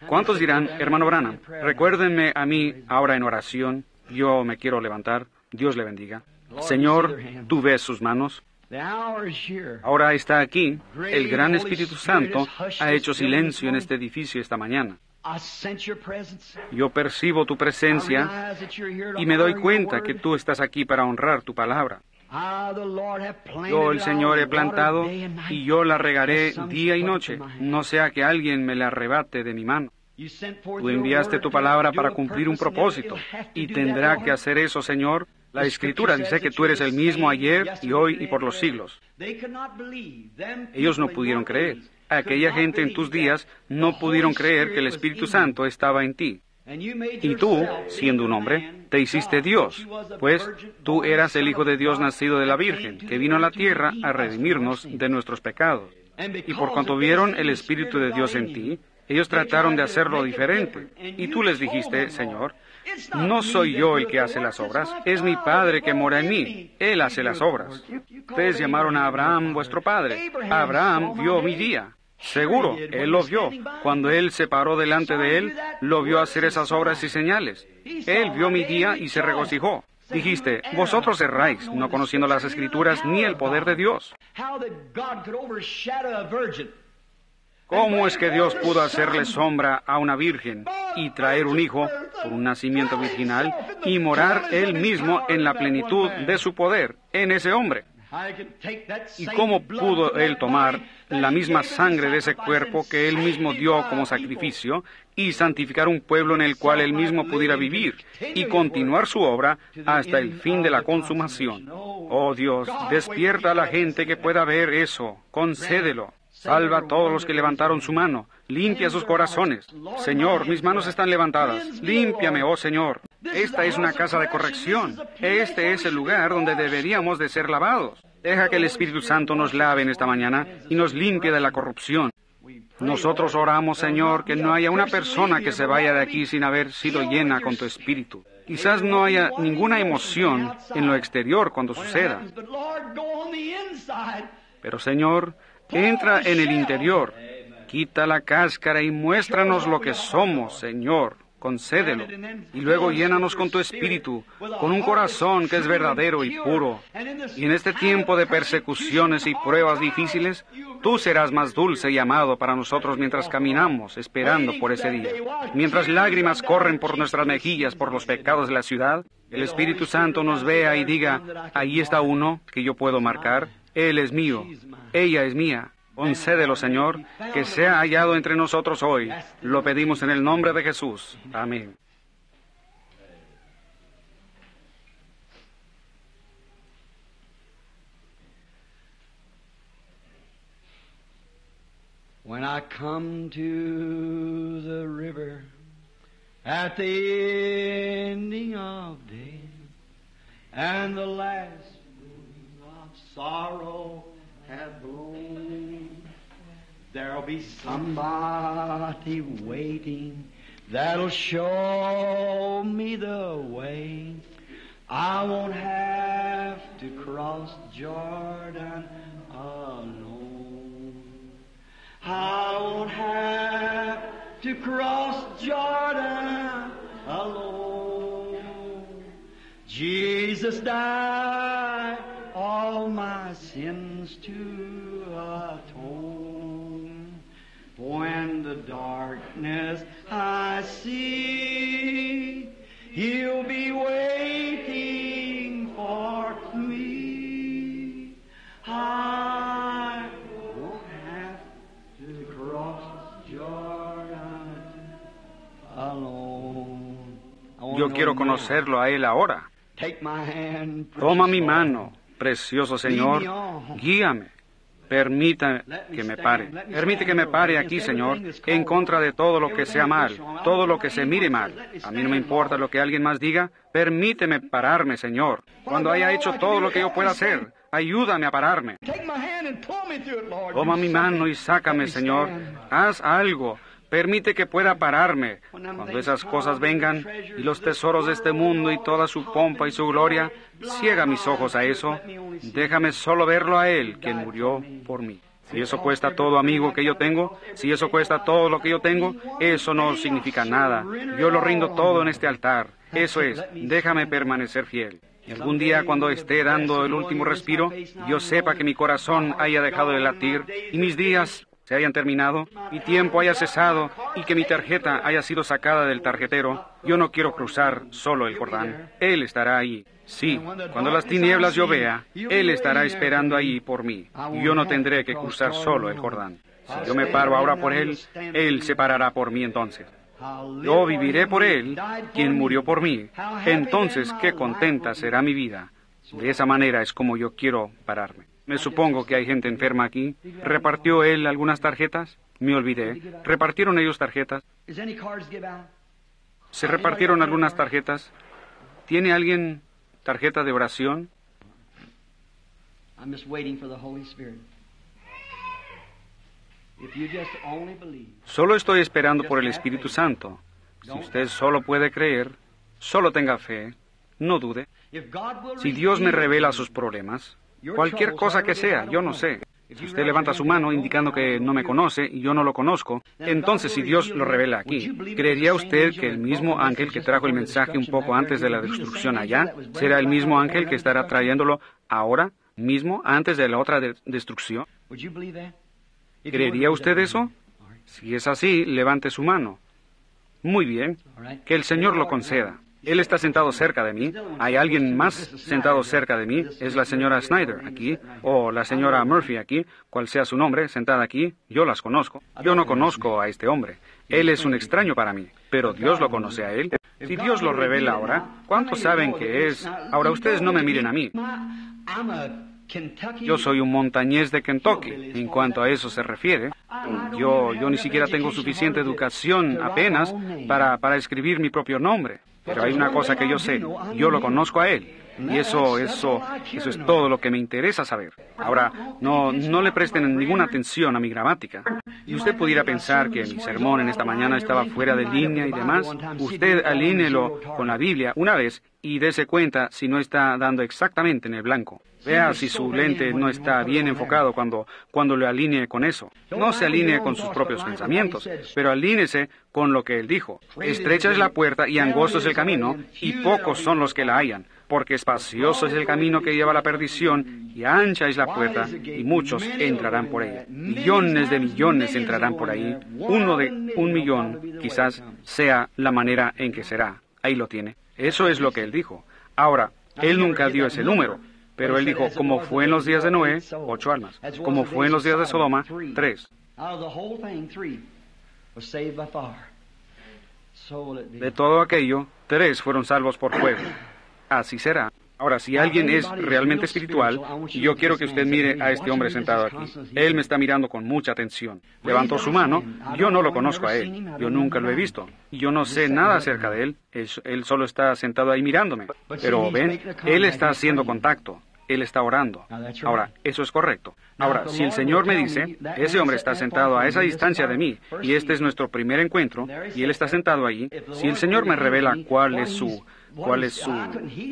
¿Cuántos dirán, hermano Branham, recuérdenme a mí ahora en oración, yo me quiero levantar, Dios le bendiga. Señor, tú ves sus manos. Ahora está aquí. El gran Espíritu Santo ha hecho silencio en este edificio esta mañana. Yo percibo tu presencia y me doy cuenta que tú estás aquí para honrar tu palabra. Yo, el Señor, he plantado y yo la regaré día y noche, no sea que alguien me la arrebate de mi mano. Tú enviaste tu palabra para cumplir un propósito y tendrá que hacer eso, Señor, la Escritura dice que tú eres el mismo ayer y hoy y por los siglos. Ellos no pudieron creer. Aquella gente en tus días no pudieron creer que el Espíritu Santo estaba en ti. Y tú, siendo un hombre, te hiciste Dios, pues tú eras el Hijo de Dios nacido de la Virgen, que vino a la tierra a redimirnos de nuestros pecados. Y por cuanto vieron el Espíritu de Dios en ti, ellos trataron de hacerlo diferente. Y tú les dijiste, Señor, no soy yo el que hace las obras, es mi Padre que mora en mí. Él hace las obras. Ustedes llamaron a Abraham vuestro Padre. Abraham vio mi día. Seguro, él lo vio. Cuando él se paró delante de él, lo vio hacer esas obras y señales. Él vio mi día y se regocijó. Dijiste, vosotros erráis, no conociendo las escrituras ni el poder de Dios. ¿Cómo es que Dios pudo hacerle sombra a una virgen y traer un hijo por un nacimiento virginal y morar él mismo en la plenitud de su poder en ese hombre? ¿Y cómo pudo él tomar la misma sangre de ese cuerpo que él mismo dio como sacrificio y santificar un pueblo en el cual él mismo pudiera vivir y continuar su obra hasta el fin de la consumación? Oh Dios, despierta a la gente que pueda ver eso, concédelo. Salva a todos los que levantaron su mano. Limpia sus corazones. Señor, mis manos están levantadas. Límpiame, oh Señor. Esta es una casa de corrección. Este es el lugar donde deberíamos de ser lavados. Deja que el Espíritu Santo nos lave en esta mañana y nos limpie de la corrupción. Nosotros oramos, Señor, que no haya una persona que se vaya de aquí sin haber sido llena con tu Espíritu. Quizás no haya ninguna emoción en lo exterior cuando suceda. Pero, Señor, entra en el interior, quita la cáscara y muéstranos lo que somos, Señor. Concédelo. Y luego llénanos con tu espíritu, con un corazón que es verdadero y puro. Y en este tiempo de persecuciones y pruebas difíciles, tú serás más dulce y amado para nosotros mientras caminamos esperando por ese día. Mientras lágrimas corren por nuestras mejillas por los pecados de la ciudad, el Espíritu Santo nos vea y diga, ahí está uno que yo puedo marcar, él es mío, ella es mía. Concédelo, Señor, que sea hallado entre nosotros hoy. Lo pedimos en el nombre de Jesús. Amén. When I come to the river at the ending of day and the last sorrow have blown. There'll be somebody waiting that'll show me the way. I won't have to cross Jordan alone. I won't have to cross Jordan alone. Jesus died all my sins to atone. When the darkness I see, He'll be waiting for me. I won't have to cross Jordan alone. Yo quiero conocerlo a Él ahora. Take my hand, Toma mi mano. Precioso Señor, guíame. Permita que me pare. Permite que me pare aquí, Señor, en contra de todo lo que sea mal, todo lo que se mire mal. A mí no me importa lo que alguien más diga. Permíteme pararme, Señor. Cuando haya hecho todo lo que yo pueda hacer, ayúdame a pararme. Toma mi mano y sácame, Señor. Haz algo. Permite que pueda pararme. Cuando esas cosas vengan y los tesoros de este mundo y toda su pompa y su gloria, ciega mis ojos a eso. Déjame solo verlo a Él, quien murió por mí. Si eso cuesta todo, amigo, que yo tengo, si eso cuesta todo lo que yo tengo, eso no significa nada. Yo lo rindo todo en este altar. Eso es, déjame permanecer fiel. Y algún día cuando esté dando el último respiro, yo sepa que mi corazón haya dejado de latir y mis días se hayan terminado, mi tiempo haya cesado y que mi tarjeta haya sido sacada del tarjetero, yo no quiero cruzar solo el Jordán. Él estará ahí. Sí, cuando las tinieblas yo vea, Él estará esperando ahí por mí. Y yo no tendré que cruzar solo el Jordán. Si yo me paro ahora por Él, Él se parará por mí entonces. Yo viviré por Él, quien murió por mí. Entonces, qué contenta será mi vida. De esa manera es como yo quiero pararme. Me supongo que hay gente enferma aquí. ¿Repartió él algunas tarjetas? Me olvidé. ¿Repartieron ellos tarjetas? ¿Se repartieron algunas tarjetas? ¿Tiene alguien tarjeta de oración? Solo estoy esperando por el Espíritu Santo. Si usted solo puede creer, solo tenga fe, no dude. Si Dios me revela sus problemas, cualquier cosa que sea, yo no sé. Si usted levanta su mano indicando que no me conoce y yo no lo conozco, entonces si Dios lo revela aquí, ¿creería usted que el mismo ángel que trajo el mensaje un poco antes de la destrucción allá será el mismo ángel que estará trayéndolo ahora mismo antes de la otra de- destrucción? ¿Creería usted eso? Si es así, levante su mano. Muy bien. Que el Señor lo conceda. Él está sentado cerca de mí. Hay alguien más sentado cerca de mí. Es la señora Snyder aquí, o la señora Murphy aquí, cual sea su nombre, sentada aquí. Yo las conozco. Yo no conozco a este hombre. Él es un extraño para mí, pero Dios lo conoce a él. Si Dios lo revela ahora, ¿cuántos saben que es? Ahora ustedes no me miren a mí. Yo soy un montañés de Kentucky, en cuanto a eso se refiere. Yo, yo ni siquiera tengo suficiente educación apenas para, para escribir mi propio nombre. Pero hay una cosa que yo sé, yo lo conozco a él. Y eso, eso, eso es todo lo que me interesa saber. Ahora, no, no le presten ninguna atención a mi gramática. Y usted pudiera pensar que mi sermón en esta mañana estaba fuera de línea y demás. Usted alíneelo con la Biblia una vez y dése cuenta si no está dando exactamente en el blanco. Vea si su lente no está bien enfocado cuando, cuando lo alinee con eso. No se alinee con sus propios pensamientos, pero alínese con lo que él dijo. Estrecha es la puerta y angosto es el camino, y pocos son los que la hallan porque espacioso es el camino que lleva a la perdición y ancha es la puerta y muchos entrarán por ella. Millones de millones entrarán por ahí. Uno de un millón quizás sea la manera en que será. Ahí lo tiene. Eso es lo que él dijo. Ahora, él nunca dio ese número, pero él dijo, como fue en los días de Noé, ocho almas. Como fue en los días de Sodoma, tres. De todo aquello, tres fueron salvos por fuego. Así será. Ahora, si alguien es realmente espiritual, yo quiero que usted mire a este hombre sentado aquí. Él me está mirando con mucha atención. Levantó su mano. Yo no lo conozco a él. Yo nunca lo he visto. Yo no sé nada acerca de él. Él solo está sentado ahí mirándome. Pero ven, él está haciendo contacto. Él está orando. Ahora, eso es correcto. Ahora, si el Señor me dice, ese hombre está sentado a esa distancia de mí, y este es nuestro primer encuentro, y él está sentado allí, si el Señor me revela cuál es su cuál es su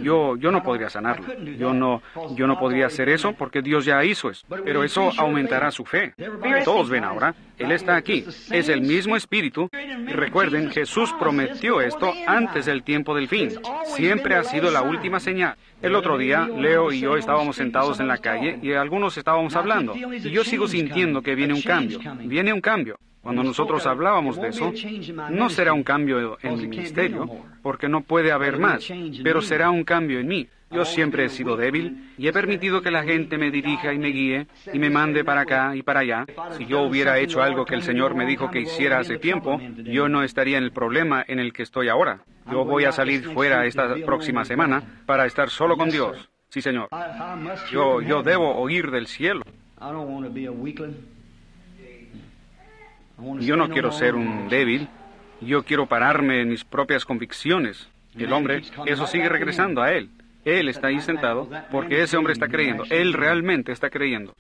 yo yo no podría sanarlo yo no yo no podría hacer eso porque Dios ya hizo eso pero eso aumentará su fe todos ven ahora él está aquí es el mismo espíritu y recuerden Jesús prometió esto antes del tiempo del fin siempre ha sido la última señal el otro día, Leo y yo estábamos sentados en la calle y algunos estábamos hablando. Y yo sigo sintiendo que viene un cambio. Viene un cambio. Cuando nosotros hablábamos de eso, no será un cambio en mi ministerio, porque no puede haber más, pero será un cambio en mí. Yo siempre he sido débil y he permitido que la gente me dirija y me guíe y me mande para acá y para allá. Si yo hubiera hecho algo que el Señor me dijo que hiciera hace tiempo, yo no estaría en el problema en el que estoy ahora. Yo voy a salir fuera esta próxima semana para estar solo con Dios. Sí, Señor. Yo, yo debo oír del cielo. Yo no quiero ser un débil. Yo quiero pararme en mis propias convicciones. El hombre, eso sigue regresando a él. Él está ahí sentado porque ese hombre está creyendo. Él realmente está creyendo.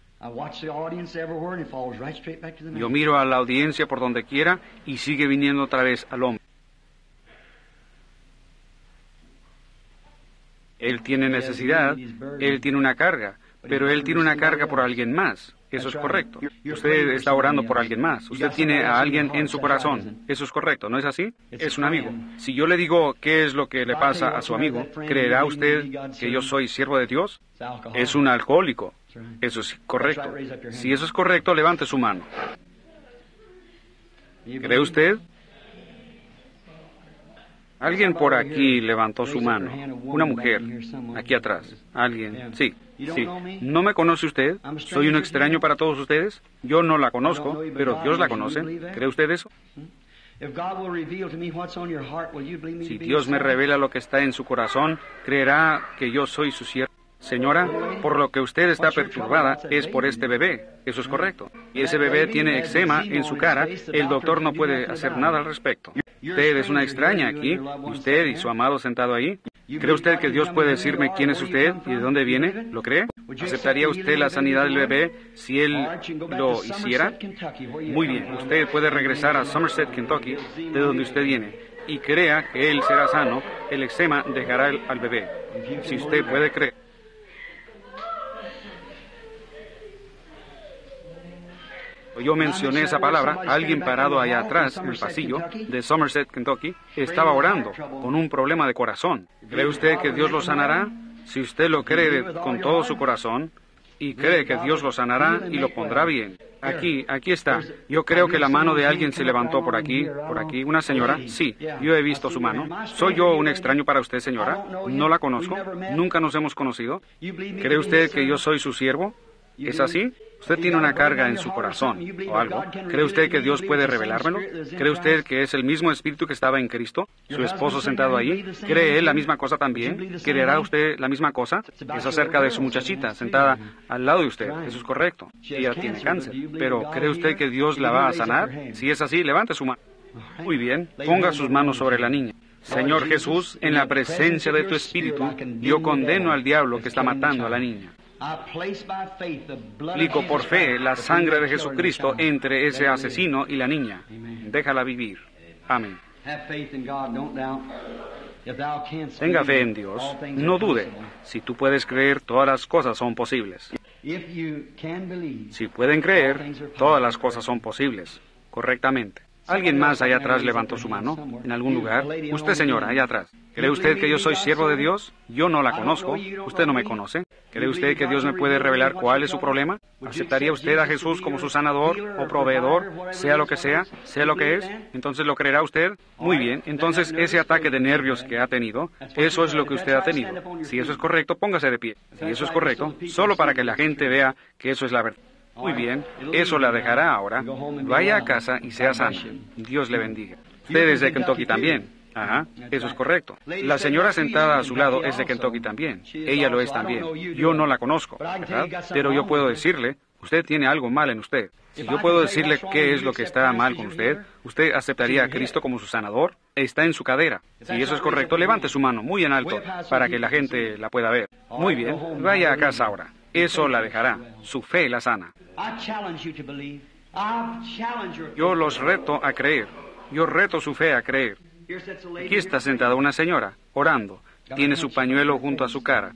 Yo miro a la audiencia por donde quiera y sigue viniendo otra vez al hombre. Él tiene necesidad, él tiene una carga, pero él tiene una carga por alguien más. Eso es correcto. Usted está orando por alguien más. Usted tiene a alguien en su corazón. Eso es correcto, ¿no es así? Es un amigo. Si yo le digo qué es lo que le pasa a su amigo, ¿creerá usted que yo soy siervo de Dios? Es un alcohólico. Eso es correcto. Si eso es correcto, levante su mano. ¿Cree usted? Alguien por aquí levantó su mano. Una mujer. Aquí atrás. Alguien. Sí. Sí. ¿No me conoce usted? ¿Soy un extraño para todos ustedes? Yo no la conozco, pero Dios la conoce. ¿Cree usted eso? Si Dios me revela lo que está en su corazón, creerá que yo soy su siervo. Señora, por lo que usted está perturbada es por este bebé. Eso es correcto. Y ese bebé tiene eczema en su cara. El doctor no puede hacer nada al respecto. Usted es una extraña aquí. Usted y su amado sentado ahí. ¿Cree usted que Dios puede decirme quién es usted y de dónde viene? ¿Lo cree? ¿Aceptaría usted la sanidad del bebé si él lo hiciera? Muy bien. Usted puede regresar a Somerset, Kentucky, de donde usted viene, y crea que él será sano. El eczema dejará al bebé. Si usted puede creer. Yo mencioné esa palabra, alguien parado allá atrás, en el pasillo de Somerset, Kentucky, estaba orando con un problema de corazón. ¿Cree usted que Dios lo sanará? Si usted lo cree con todo su corazón, y cree que Dios lo sanará y lo pondrá bien. Aquí, aquí está. Yo creo que la mano de alguien se levantó por aquí, por aquí. ¿Una señora? Sí, yo he visto su mano. ¿Soy yo un extraño para usted, señora? No la conozco. Nunca nos hemos conocido. ¿Cree usted que yo soy su siervo? ¿Es así? Usted tiene una carga en su corazón o algo. ¿Cree usted que Dios puede revelármelo? ¿Cree usted que es el mismo espíritu que estaba en Cristo? ¿Su esposo sentado ahí? ¿Cree él la misma cosa también? ¿Creerá usted la misma cosa? Es acerca de su muchachita sentada al lado de usted. Eso es correcto. Ella tiene cáncer. Pero ¿cree usted que Dios la va a sanar? Si es así, levante su mano. Muy bien. Ponga sus manos sobre la niña. Señor Jesús, en la presencia de tu Espíritu, yo condeno al diablo que está matando a la niña. Aplico por fe la sangre de Jesucristo entre ese asesino y la niña. Déjala vivir. Amén. Tenga fe en Dios. No dude. Si tú puedes creer, todas las cosas son posibles. Si pueden creer, todas las cosas son posibles. Correctamente. Alguien más allá atrás levantó su mano, en algún lugar. Usted, señora, allá atrás. ¿Cree usted que yo soy siervo de Dios? Yo no la conozco. Usted no me conoce. ¿Cree usted que Dios me puede revelar cuál es su problema? ¿Aceptaría usted a Jesús como su sanador o proveedor, sea lo que sea, sea lo que es? Entonces lo creerá usted. Muy bien. Entonces ese ataque de nervios que ha tenido, eso es lo que usted ha tenido. Si eso es correcto, póngase de pie. Si eso es correcto, solo para que la gente vea que eso es la verdad. Muy bien, eso la dejará ahora. Vaya a casa y sea sana. Dios le bendiga. Usted es de Kentucky también. Ajá, eso es correcto. La señora sentada a su lado es de Kentucky también. Ella lo es también. Yo no la conozco, ¿verdad? Pero yo puedo decirle, usted tiene algo mal en usted. Si yo puedo decirle qué es lo que está mal con usted, ¿usted aceptaría a Cristo como su sanador? Está en su cadera. Si eso es correcto, levante su mano muy en alto para que la gente la pueda ver. Muy bien, vaya a casa ahora. Eso la dejará. Su fe la sana. Yo los reto a creer. Yo reto su fe a creer. Aquí está sentada una señora, orando. Tiene su pañuelo junto a su cara.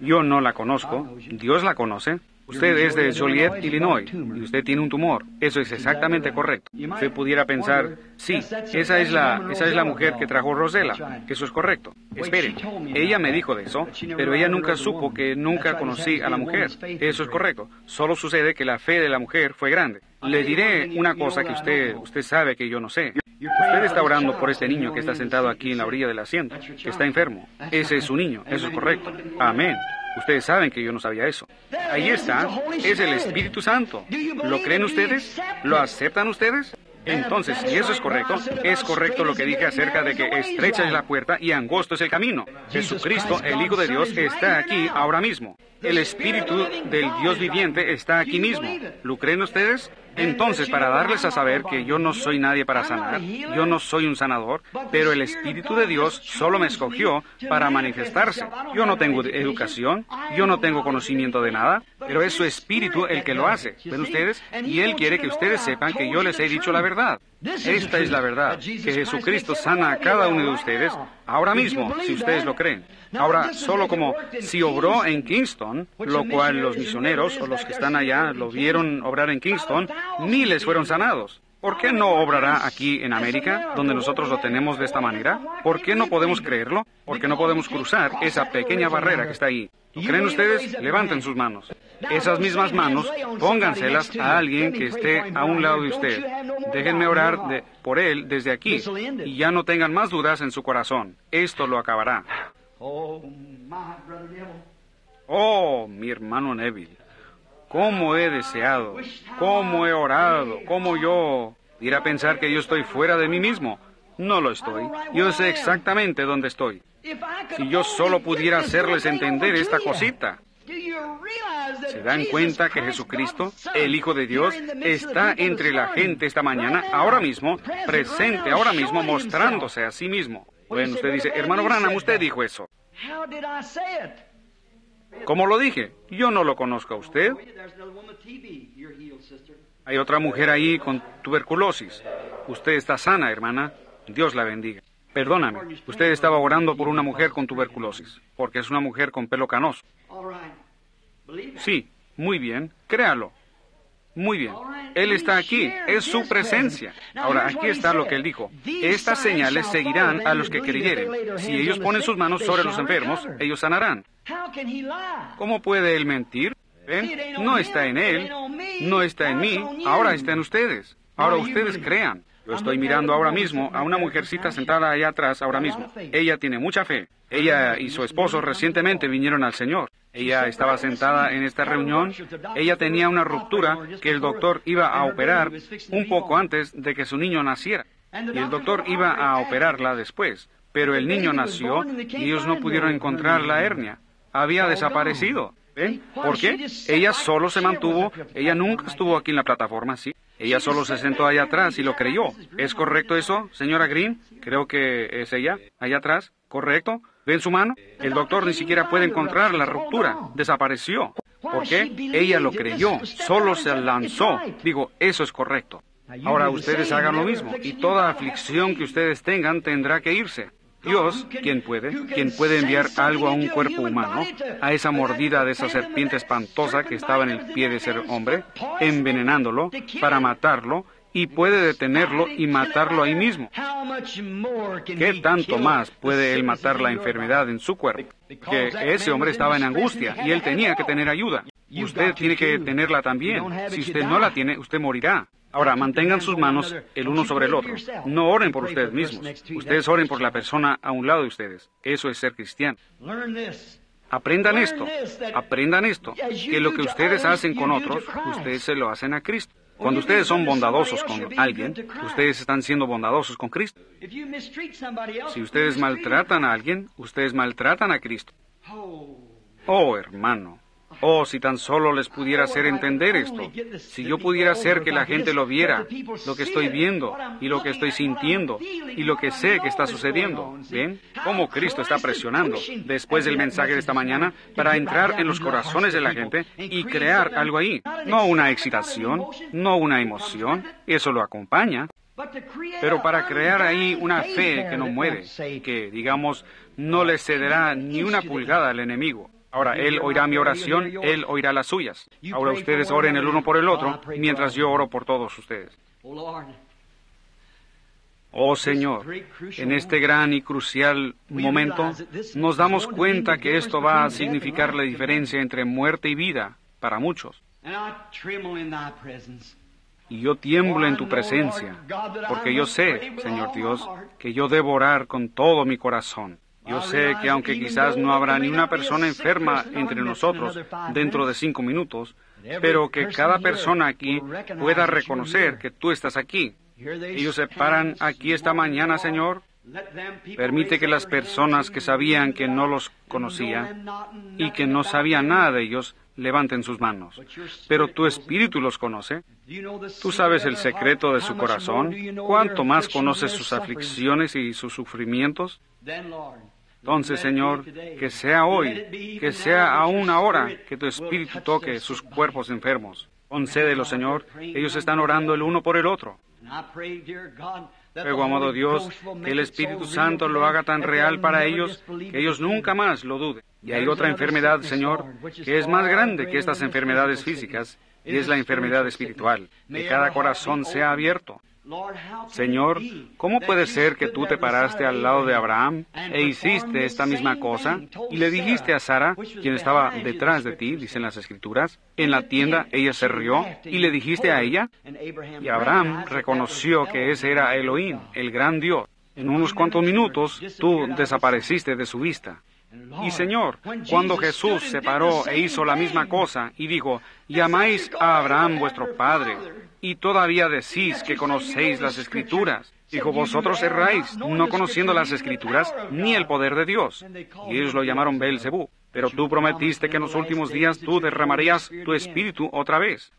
Yo no la conozco. Dios la conoce. Usted es de Joliet, Illinois, y usted tiene un tumor. Eso es exactamente correcto. Usted pudiera pensar, sí, esa es la, esa es la mujer que trajo Rosela. Eso es correcto. Espere, ella me dijo de eso, pero ella nunca supo que nunca conocí a la mujer. Eso es correcto. Solo sucede que la fe de la mujer fue grande. Le diré una cosa que usted, usted sabe que yo no sé. Usted está orando por este niño que está sentado aquí en la orilla del asiento, que está enfermo. Ese es su niño. Eso es correcto. Amén. Ustedes saben que yo no sabía eso. Ahí está, es el Espíritu Santo. ¿Lo creen ustedes? ¿Lo aceptan ustedes? Entonces, si eso es correcto, es correcto lo que dije acerca de que estrecha es la puerta y angosto es el camino. Jesucristo, el Hijo de Dios, está aquí ahora mismo. El Espíritu del Dios viviente está aquí mismo. ¿Lo creen ustedes? Entonces, para darles a saber que yo no soy nadie para sanar, yo no soy un sanador, pero el Espíritu de Dios solo me escogió para manifestarse. Yo no tengo educación, yo no tengo conocimiento de nada, pero es su Espíritu el que lo hace. ¿Ven ustedes? Y Él quiere que ustedes sepan que yo les he dicho la verdad. Esta es la verdad, que Jesucristo sana a cada uno de ustedes ahora mismo, si ustedes lo creen. Ahora, solo como si obró en Kingston, lo cual los misioneros o los que están allá lo vieron obrar en Kingston, miles fueron sanados. ¿Por qué no obrará aquí en América, donde nosotros lo tenemos de esta manera? ¿Por qué no podemos creerlo? ¿Por qué no podemos cruzar esa pequeña barrera que está ahí? ¿Lo creen ustedes? Levanten sus manos. Esas mismas manos, pónganselas a alguien que esté a un lado de usted. Déjenme orar por él desde aquí y ya no tengan más dudas en su corazón. Esto lo acabará. Oh, mi hermano Neville, cómo he deseado, cómo he orado, cómo yo ir a pensar que yo estoy fuera de mí mismo. No lo estoy. Yo sé exactamente dónde estoy. Si yo solo pudiera hacerles entender esta cosita. ¿Se dan cuenta que Jesucristo, el Hijo de Dios, está entre la gente esta mañana, ahora mismo, presente ahora mismo, mostrándose a sí mismo? Bueno, usted dice, hermano Branham, usted dijo eso. ¿Cómo lo dije? Yo no lo conozco a usted. Hay otra mujer ahí con tuberculosis. Usted está sana, hermana. Dios la bendiga. Perdóname, usted estaba orando por una mujer con tuberculosis, porque es una mujer con pelo canoso. Sí, muy bien, créalo. Muy bien. Él está aquí, es su presencia. Ahora, aquí está lo que él dijo. Estas señales seguirán a los que creyeren. Si ellos ponen sus manos sobre los enfermos, ellos sanarán. ¿Cómo puede él mentir? ¿Ven? No está en él, no está en mí, ahora está en ustedes. Ahora ustedes crean. Yo estoy mirando ahora mismo a una mujercita sentada allá atrás ahora mismo. Ella tiene mucha fe. Ella y su esposo recientemente vinieron al Señor. Ella estaba sentada en esta reunión. Ella tenía una ruptura que el doctor iba a operar un poco antes de que su niño naciera. Y el doctor iba a operarla después. Pero el niño nació y ellos no pudieron encontrar la hernia. Había desaparecido. ¿Ven? ¿Por qué? Ella solo se mantuvo, ella nunca estuvo aquí en la plataforma, ¿sí? Ella solo se sentó allá atrás y lo creyó. ¿Es correcto eso, señora Green? Creo que es ella, allá atrás. ¿Correcto? ¿Ven su mano? El doctor ni siquiera puede encontrar la ruptura. Desapareció. ¿Por qué? Ella lo creyó, solo se lanzó. Digo, eso es correcto. Ahora ustedes hagan lo mismo y toda aflicción que ustedes tengan tendrá que irse. Dios, quien puede, quien puede enviar algo a un cuerpo humano, a esa mordida de esa serpiente espantosa que estaba en el pie de ese hombre, envenenándolo para matarlo, y puede detenerlo y matarlo ahí mismo. ¿Qué tanto más puede él matar la enfermedad en su cuerpo? Que ese hombre estaba en angustia y él tenía que tener ayuda. Usted tiene que tenerla también. Si usted no la tiene, usted morirá. Ahora, mantengan sus manos el uno sobre el otro. No oren por ustedes mismos. Ustedes oren por la persona a un lado de ustedes. Eso es ser cristiano. Aprendan esto. Aprendan esto. Que lo que ustedes hacen con otros, ustedes se lo hacen a Cristo. Cuando ustedes son bondadosos con alguien, ustedes están siendo bondadosos con Cristo. Si ustedes maltratan a alguien, ustedes maltratan a Cristo. Oh, hermano. Oh, si tan solo les pudiera hacer entender esto. Si yo pudiera hacer que la gente lo viera, lo que estoy viendo y lo que estoy sintiendo y lo que sé que está sucediendo. ¿Ven? Cómo Cristo está presionando después del mensaje de esta mañana para entrar en los corazones de la gente y crear algo ahí. No una excitación, no una emoción. Eso lo acompaña. Pero para crear ahí una fe que no muere, que, digamos, no le cederá ni una pulgada al enemigo. Ahora, Él oirá mi oración, Él oirá las suyas. Ahora ustedes oren el uno por el otro, mientras yo oro por todos ustedes. Oh Señor, en este gran y crucial momento nos damos cuenta que esto va a significar la diferencia entre muerte y vida para muchos. Y yo tiemblo en tu presencia, porque yo sé, Señor Dios, que yo debo orar con todo mi corazón. Yo sé que aunque quizás no habrá ni una persona enferma entre nosotros dentro de cinco minutos, pero que cada persona aquí pueda reconocer que tú estás aquí. Ellos se paran aquí esta mañana, Señor. Permite que las personas que sabían que no los conocía y que no sabían nada de ellos levanten sus manos. Pero tu espíritu los conoce. Tú sabes el secreto de su corazón. ¿Cuánto más conoces sus aflicciones y sus sufrimientos? Entonces, Señor, que sea hoy, que sea aún ahora, que tu Espíritu toque sus cuerpos enfermos. Concédelo, Señor. Ellos están orando el uno por el otro. Luego, amado Dios, que el Espíritu Santo lo haga tan real para ellos que ellos nunca más lo duden. Y hay otra enfermedad, Señor, que es más grande que estas enfermedades físicas, y es la enfermedad espiritual. Que cada corazón sea abierto. Señor, ¿cómo puede ser que tú te paraste al lado de Abraham e hiciste esta misma cosa y le dijiste a Sara, quien estaba detrás de ti, dicen las escrituras, en la tienda ella se rió y le dijiste a ella? Y Abraham reconoció que ese era Elohim, el gran Dios. En unos cuantos minutos tú desapareciste de su vista. Y Señor, cuando Jesús se paró e hizo la misma cosa y dijo, llamáis a Abraham vuestro Padre y todavía decís que conocéis las escrituras. Dijo, vosotros erráis, no conociendo las escrituras ni el poder de Dios. Y ellos lo llamaron Belzebú. Pero tú prometiste que en los últimos días tú derramarías tu espíritu otra vez.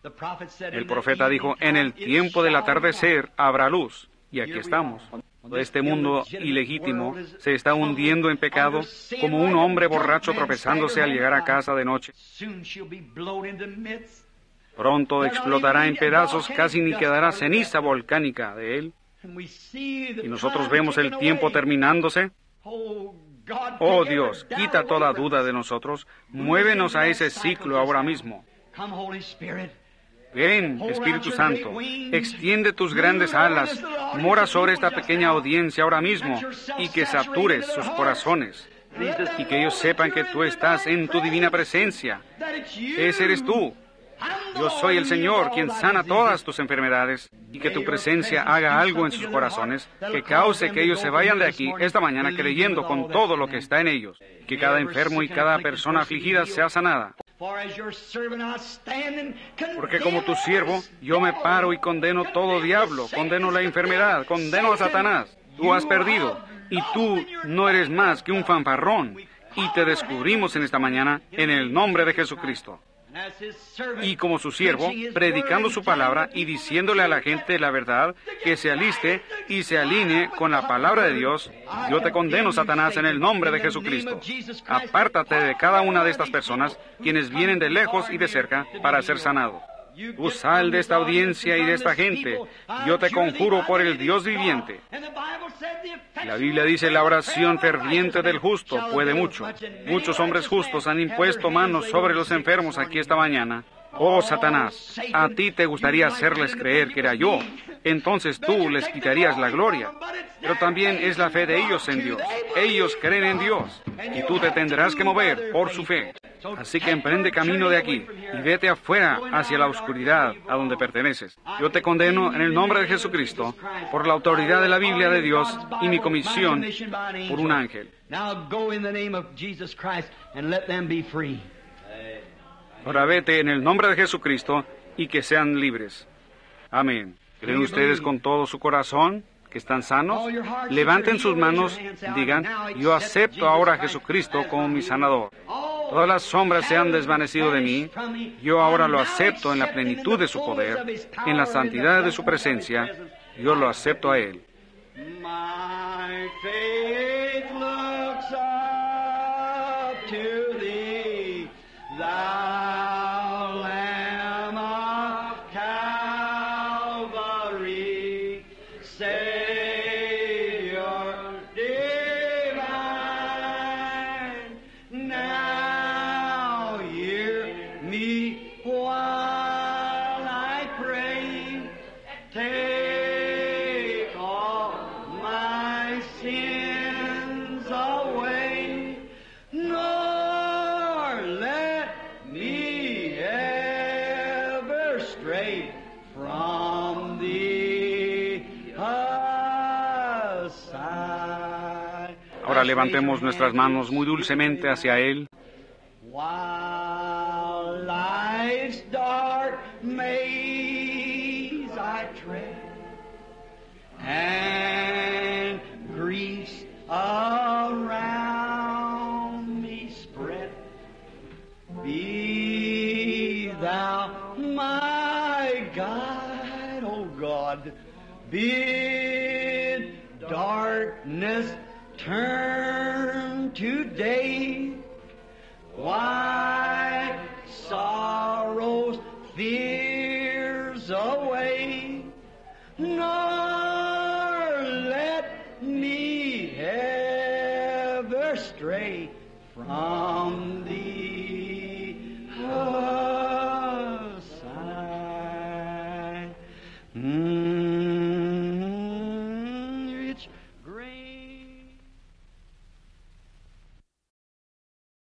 El profeta dijo, en el tiempo del atardecer habrá luz. Y aquí estamos. Este mundo ilegítimo se está hundiendo en pecado como un hombre borracho tropezándose al llegar a casa de noche. Pronto explotará en pedazos, casi ni quedará ceniza volcánica de él. Y nosotros vemos el tiempo terminándose. Oh Dios, quita toda duda de nosotros. Muévenos a ese ciclo ahora mismo. Ven, Espíritu Santo, extiende tus grandes alas, mora sobre esta pequeña audiencia ahora mismo y que satures sus corazones. y que ellos sepan que tú estás en tu divina presencia. Ese eres tú. Yo soy el Señor quien sana todas tus enfermedades y que tu presencia haga algo en sus corazones que cause que ellos se vayan de aquí esta mañana creyendo con todo lo que está en ellos, que cada enfermo y cada persona afligida sea sanada. Porque como tu siervo, yo me paro y condeno todo diablo, condeno la enfermedad, condeno a Satanás. Tú has perdido y tú no eres más que un fanfarrón. Y te descubrimos en esta mañana en el nombre de Jesucristo. Y como su siervo, predicando su palabra y diciéndole a la gente la verdad, que se aliste y se alinee con la palabra de Dios, yo te condeno, Satanás, en el nombre de Jesucristo. Apártate de cada una de estas personas, quienes vienen de lejos y de cerca, para ser sanados. Tú sal de esta audiencia y de esta gente. Yo te conjuro por el Dios viviente. La Biblia dice, la oración ferviente del justo puede mucho. Muchos hombres justos han impuesto manos sobre los enfermos aquí esta mañana. Oh, Satanás, a ti te gustaría hacerles creer que era yo. Entonces tú les quitarías la gloria. Pero también es la fe de ellos en Dios. Ellos creen en Dios. Y tú te tendrás que mover por su fe. Así que emprende camino de aquí y vete afuera hacia la oscuridad a donde perteneces. Yo te condeno en el nombre de Jesucristo por la autoridad de la Biblia de Dios y mi comisión por un ángel. Ahora vete en el nombre de Jesucristo y que sean libres. Amén. ¿Creen ustedes con todo su corazón que están sanos? Levanten sus manos, digan, yo acepto ahora a Jesucristo como mi sanador. Todas las sombras se han desvanecido de mí. Yo ahora lo acepto en la plenitud de su poder, en la santidad de su presencia. Yo lo acepto a Él. My faith looks up to thee, Ah. Levantemos nuestras manos muy dulcemente hacia Él. Be darkness turn today. Why sorrows, fears away, nor let me ever stray from thee